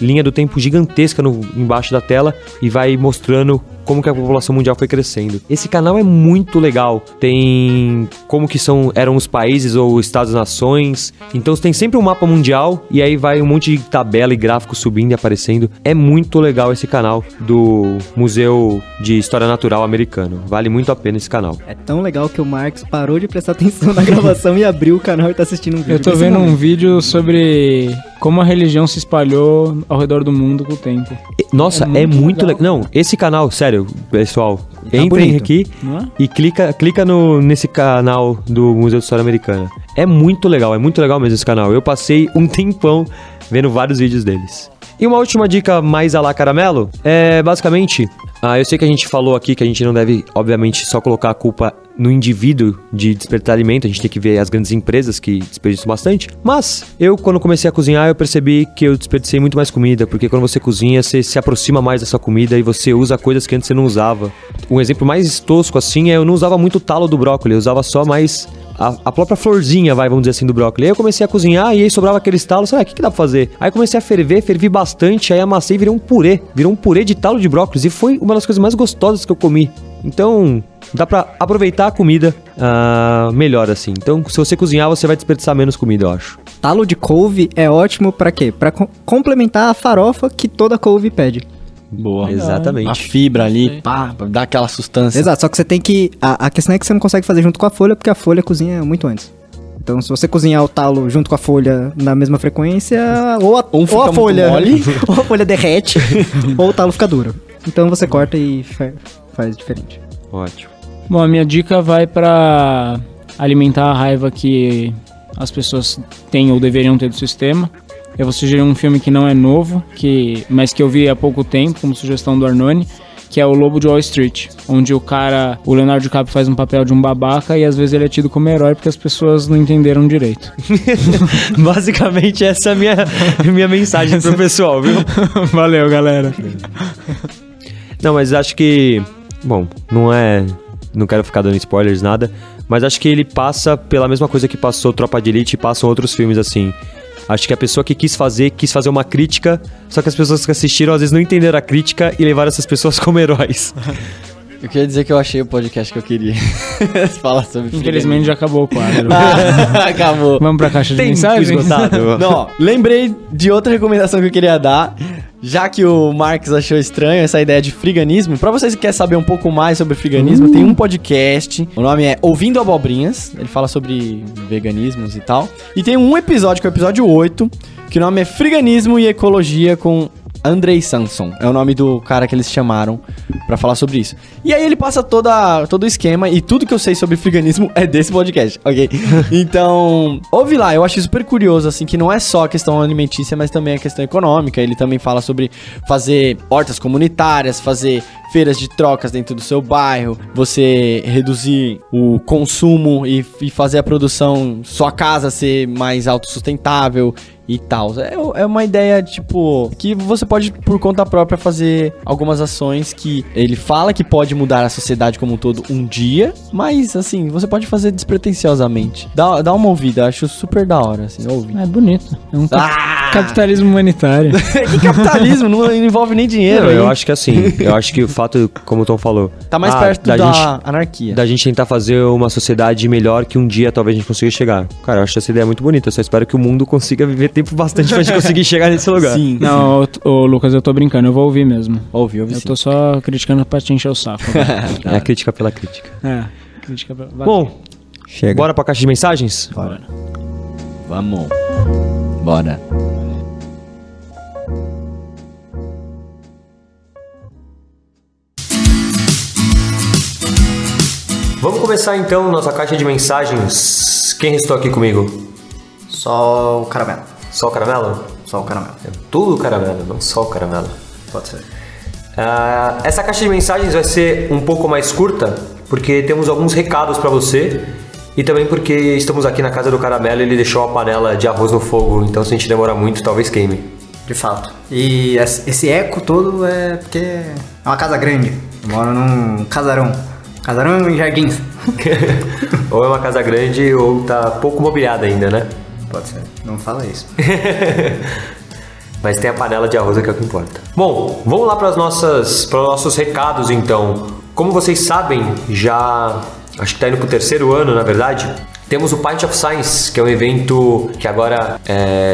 linha do tempo gigantesca no, embaixo da tela e vai mostrando como que a população mundial foi crescendo. Esse canal é muito legal. Tem como que são eram os países ou estados-nações. Então tem sempre um mapa mundial e aí vai um monte de tabela e gráfico subindo e aparecendo. É muito legal esse canal do Museu de História Natural Americano. Vale muito a pena esse canal. É tão legal que o Marcos parou de prestar atenção na gravação e abriu o canal e tá assistindo um vídeo. Eu tô vendo um vídeo sobre como a religião se espalhou ao redor do mundo com o tempo. Nossa, É é muito muito, legal. legal. Não, esse canal, sério, pessoal, Tá entrem bonito. aqui é? e clica, clica no, nesse canal do Museu de História Americana. É muito legal, é muito legal mesmo esse canal. Eu passei um tempão vendo vários vídeos deles. E uma última dica mais a la caramelo é basicamente, ah, eu sei que a gente falou aqui que a gente não deve, obviamente, só colocar a culpa no indivíduo de despertar alimento, a gente tem que ver as grandes empresas que desperdiçam bastante. Mas eu, quando comecei a cozinhar, eu percebi que eu desperdicei muito mais comida, porque quando você cozinha, você se aproxima mais da sua comida e você usa coisas que antes você não usava. Um exemplo mais tosco assim é eu não usava muito o talo do brócolis, eu usava só mais a, a própria florzinha, vai, vamos dizer assim, do brócolis. Aí eu comecei a cozinhar e aí sobrava aqueles talos, sei lá, o que, que dá pra fazer? Aí comecei a ferver, fervi bastante, aí amassei e virou um purê. Virou um purê de talo de brócolis e foi uma das coisas mais gostosas que eu comi. Então, dá pra aproveitar a comida ah, melhor assim. Então, se você cozinhar, você vai desperdiçar menos comida, eu acho. Talo de couve é ótimo pra quê? Pra co- complementar a farofa que toda couve pede. Boa. Exatamente. A fibra ali, pá, dar aquela sustância. Exato, só que você tem que. A, a questão é que você não consegue fazer junto com a folha, porque a folha cozinha muito antes. Então, se você cozinhar o talo junto com a folha na mesma frequência, ou a, Um ou a folha. mole. ou a folha derrete, ou o talo fica duro. Então você corta e fa- faz diferente. Ótimo. Bom, a minha dica vai pra alimentar a raiva que as pessoas têm ou deveriam ter do sistema. Eu vou sugerir um filme que não é novo, que, mas que eu vi há pouco tempo, como sugestão do Arnone, que é o Lobo de Wall Street, onde o cara, o Leonardo DiCaprio faz um papel de um babaca e às vezes ele é tido como herói porque as pessoas não entenderam direito. Basicamente, essa é a minha, minha mensagem pro pessoal, viu? Valeu, galera. Não, mas acho que. Bom, não é. Não quero ficar dando spoilers, nada. Mas acho que ele passa pela mesma coisa que passou Tropa de Elite e passam outros filmes assim. Acho que a pessoa que quis fazer, quis fazer uma crítica, só que as pessoas que assistiram às vezes não entenderam a crítica e levaram essas pessoas como heróis. Eu queria dizer que eu achei o podcast que eu queria. Fala sobre Infelizmente já acabou o quadro. Ah, Acabou. Vamos pra caixa de Tempo mensagens? esgotado. Não, ó, lembrei de outra recomendação que eu queria dar. Já que o Marx achou estranho essa ideia de friganismo, pra vocês que querem saber um pouco mais sobre friganismo, tem um podcast. O nome é Ouvindo Abobrinhas. Ele fala sobre veganismos e tal. E tem um episódio, que é o episódio 8, que o nome é Friganismo e Ecologia com Andrei Sanson. É o nome do cara que eles chamaram pra falar sobre isso. E aí ele passa toda, todo o esquema e tudo que eu sei sobre veganismo é desse podcast, ok? Então, ouve lá, eu acho super curioso, assim, que não é só a questão alimentícia, mas também a questão econômica. Ele também fala sobre fazer hortas comunitárias, fazer feiras de trocas dentro do seu bairro, você reduzir o consumo e, e fazer a produção, sua casa ser mais autossustentável e tal. É, é uma ideia, tipo, que você pode, por conta própria, fazer algumas ações que ele fala que pode mudar a sociedade como um todo um dia, mas, assim, você pode fazer despretensiosamente. Dá, dá uma ouvida, acho super da hora, assim, ouve. É bonito. É um Ah! capitalismo humanitário. que capitalismo, não envolve nem dinheiro. Não, eu acho que assim, eu acho que o fato, como o Tom falou, Tá mais ah, perto da, gente, anarquia. da gente tentar fazer uma sociedade melhor que um dia talvez a gente consiga chegar. Cara, eu acho essa ideia muito bonita. Eu só espero que o mundo consiga viver tempo bastante pra gente conseguir chegar nesse lugar. Sim. Não, ô, ô, Lucas, eu tô brincando, eu vou ouvir mesmo. Ouvi, ouvi Eu sim. tô só criticando pra te encher o saco. É a crítica pela crítica. é, crítica pra... Bom, Chega. bora pra caixa de mensagens? Bora. Vamos. Bora. Vamos começar então nossa caixa de mensagens. Quem restou aqui comigo? Só o caramelo. Só o caramelo? Só o caramelo. É tudo caramelo, não só o caramelo. Pode ser. Ah, essa caixa de mensagens vai ser um pouco mais curta, porque temos alguns recados pra você e também porque estamos aqui na casa do caramelo e ele deixou a panela de arroz no fogo, então se a gente demorar muito, talvez queime. De fato. E es- esse eco todo é porque é uma casa grande. Eu moro num casarão. Casarão em jardins. ou é uma casa grande ou tá pouco mobiliada ainda, né? Pode ser. Não fala isso. Mas tem a panela de arroz que é o que importa. Bom, vamos lá para os nossos recados então. Como vocês sabem, já acho que está indo para o terceiro ano, na verdade. Temos o Pint of Science, que é um evento que agora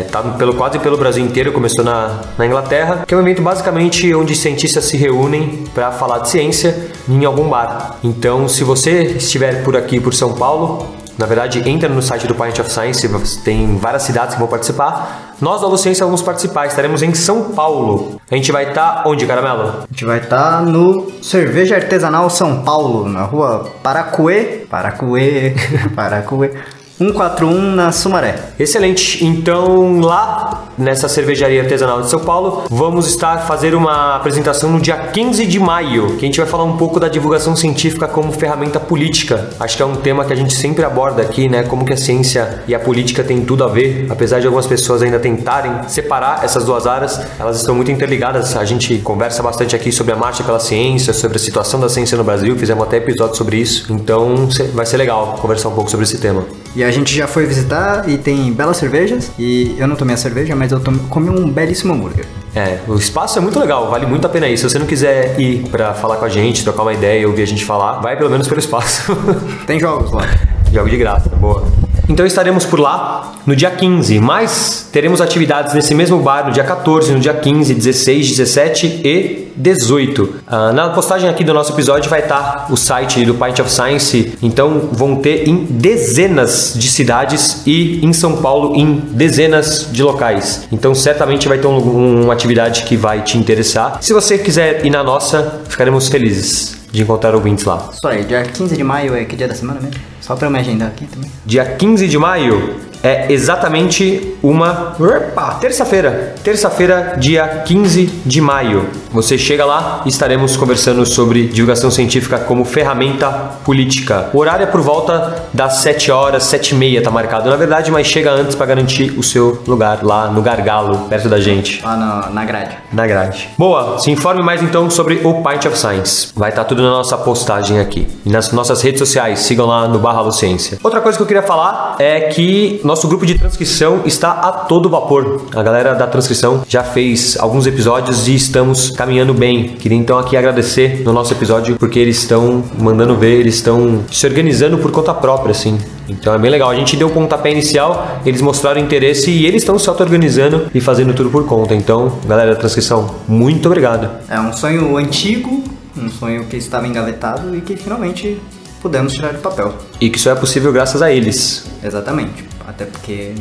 está pelo quase pelo Brasil inteiro, começou na, na Inglaterra, que é um evento basicamente onde cientistas se reúnem para falar de ciência em algum bar. Então, se você estiver por aqui por São Paulo, Na verdade, entra no site do Pint of Science, tem várias cidades que vão participar. Nós da Luciência vamos participar, estaremos em São Paulo. A gente vai estar onde, Caramelo? A gente vai estar no Cerveja Artesanal São Paulo, na rua Paracuê. Paracuê. Paracuê. 141 na Sumaré. Excelente. Então, lá nessa cervejaria artesanal de São Paulo, vamos estar fazer uma apresentação no dia 15 de maio, que a gente vai falar um pouco da divulgação científica como ferramenta política. Acho que é um tema que a gente sempre aborda aqui, né? Como que a ciência e a política têm tudo a ver, apesar de algumas pessoas ainda tentarem separar essas duas áreas, elas estão muito interligadas. A gente conversa bastante aqui sobre a marcha pela ciência, sobre a situação da ciência no Brasil, fizemos até episódio sobre isso. Então, vai ser legal conversar um pouco sobre esse tema. E a gente já foi visitar e tem belas cervejas. E eu não tomei a cerveja, mas eu tomei, comi um belíssimo hambúrguer. É, o espaço é muito legal, vale muito a pena ir. Se você não quiser ir pra falar com a gente, trocar uma ideia, ouvir a gente falar, vai pelo menos pelo espaço. Tem jogos lá. Jogo de graça, boa. Então estaremos por lá no dia 15, mas teremos atividades nesse mesmo bar no dia 14, no dia 15, 16, 17 e 18. Ah, na postagem aqui do nosso episódio vai estar o site do Pint of Science, então vão ter em dezenas de cidades e em São Paulo em dezenas de locais. Então certamente vai ter um- uma atividade que vai te interessar. Se você quiser ir na nossa, ficaremos felizes de encontrar ouvintes lá. Só aí, dia 15 de maio é que dia da semana mesmo? Só pra eu me agendar aqui também. Dia 15 de maio é exatamente uma terça-feira. Terça-feira, dia 15 de maio. Você chega lá e estaremos conversando sobre divulgação científica como ferramenta política. O horário é por volta das 7 horas, 7 e meia tá marcado, na verdade, mas chega antes para garantir o seu lugar lá no Gargalo, perto da gente. Lá na, na grade. Na grade. Boa, se informe mais então sobre o Pint of Science. Vai estar tudo na nossa postagem aqui. E nas nossas redes sociais, sigam lá no Barra Luciência. Outra coisa que eu queria falar é que nosso grupo de transcrição está a todo vapor. A galera da transcrição já fez alguns episódios e estamos caminhando bem. Queria então aqui agradecer no nosso episódio porque eles estão mandando ver, eles estão se organizando por conta própria, assim. Então é bem legal. A gente deu o pontapé inicial, eles mostraram interesse e eles estão se auto-organizando e fazendo tudo por conta. Então, galera da transcrição, muito obrigado. É um sonho antigo, um sonho que estava engavetado e que finalmente pudemos tirar de papel. E que só é possível graças a eles. Exatamente. Até porque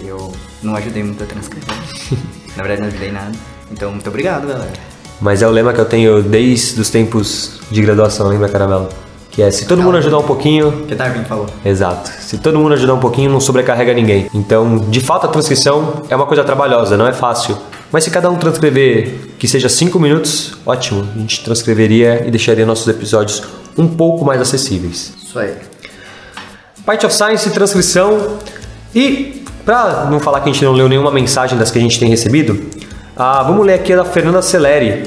eu não ajudei muito a transcrição. Na verdade, não ajudei nada. Então, muito obrigado, galera. Mas é o lema que eu tenho desde os tempos de graduação, lembra, Caramelo? Que é, se todo mundo ajudar um pouquinho, Que Darwin falou. Exato. Se todo mundo ajudar um pouquinho, não sobrecarrega ninguém. Então, de fato, a transcrição é uma coisa trabalhosa, não é fácil. Mas se cada um transcrever que seja 5 minutos, ótimo. A gente transcreveria e deixaria nossos episódios um pouco mais acessíveis. Isso aí. Pint of Science, transcrição. E, pra não falar que a gente não leu nenhuma mensagem das que a gente tem recebido, ah, vamos ler aqui a da Fernanda Celeri.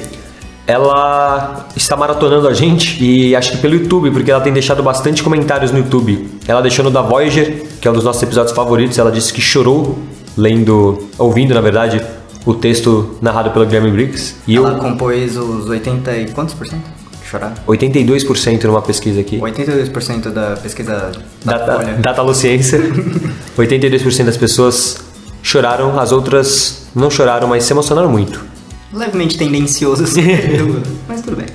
Ela está maratonando a gente e acho que pelo YouTube, porque ela tem deixado bastante comentários no YouTube. Ela deixou no da Voyager, que é um dos nossos episódios favoritos. Ela disse que chorou lendo, ouvindo, na verdade, o texto narrado pelo Guilherme Briggs. E Ela eu, compôs os 80 e quantos por cento? Chorar. 82% numa pesquisa aqui. 82% da pesquisa da Data, Folha. Datalociência. 82% das pessoas choraram, as outras não choraram, mas se emocionaram muito. Levemente tendencioso, assim, mas tudo bem.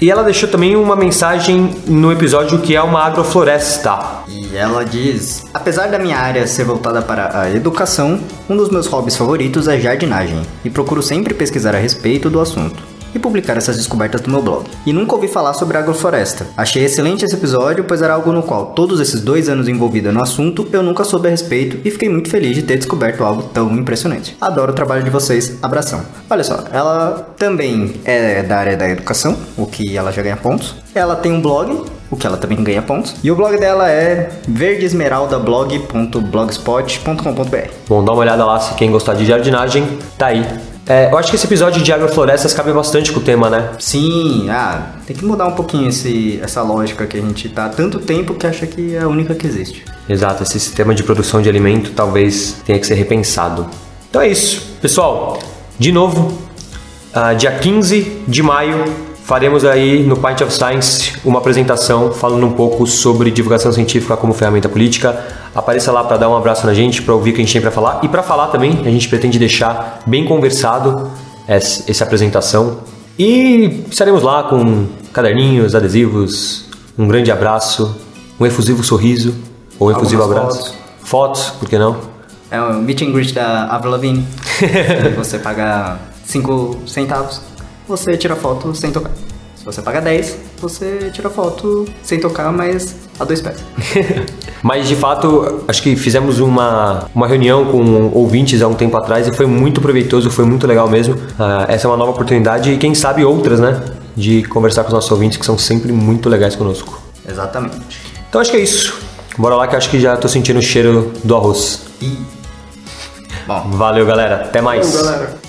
E ela deixou também uma mensagem no episódio que é uma agrofloresta. E ela diz: Apesar da minha área ser voltada para a educação, um dos meus hobbies favoritos é jardinagem, e procuro sempre pesquisar a respeito do assunto. E publicar essas descobertas no meu blog. E nunca ouvi falar sobre agrofloresta. Achei excelente esse episódio, pois era algo no qual, todos esses dois anos envolvida no assunto, eu nunca soube a respeito e fiquei muito feliz de ter descoberto algo tão impressionante. Adoro o trabalho de vocês, abração. Olha só, ela também é da área da educação, o que ela já ganha pontos. Ela tem um blog, o que ela também ganha pontos. E o blog dela é verdeesmeraldablog.blogspot.com.br. Bom, dá uma olhada lá se quem gostar de jardinagem, tá aí. É, eu acho que esse episódio de agroflorestas cabe bastante com o tema, né? Sim, ah, tem que mudar um pouquinho esse, essa lógica que a gente tá há tanto tempo que acha que é a única que existe. Exato, esse sistema de produção de alimento talvez tenha que ser repensado. Então é isso, pessoal. De novo, ah, dia 15 de maio, faremos aí no Pint of Science uma apresentação falando um pouco sobre divulgação científica como ferramenta política. Apareça lá para dar um abraço na gente, para ouvir o que a gente tem para falar e para falar também. A gente pretende deixar bem conversado essa, essa apresentação. E estaremos lá com caderninhos, adesivos, um grande abraço, um efusivo sorriso Ou efusivo Algumas abraço. Fotos. por que não? É o meet and greet da Avril Lavigne. você paga 5 centavos, você tira foto sem tocar. Se você paga 10, você tira foto sem tocar, mas a dois pés. Mas de fato, acho que fizemos uma, uma reunião com ouvintes há um tempo atrás e foi muito proveitoso, foi muito legal mesmo. Ah, essa é uma nova oportunidade e quem sabe outras, né? De conversar com os nossos ouvintes que são sempre muito legais conosco. Exatamente. Então acho que é isso. Bora lá que acho que já tô sentindo o cheiro do arroz. E. Bom. Valeu, galera. Até mais. galera.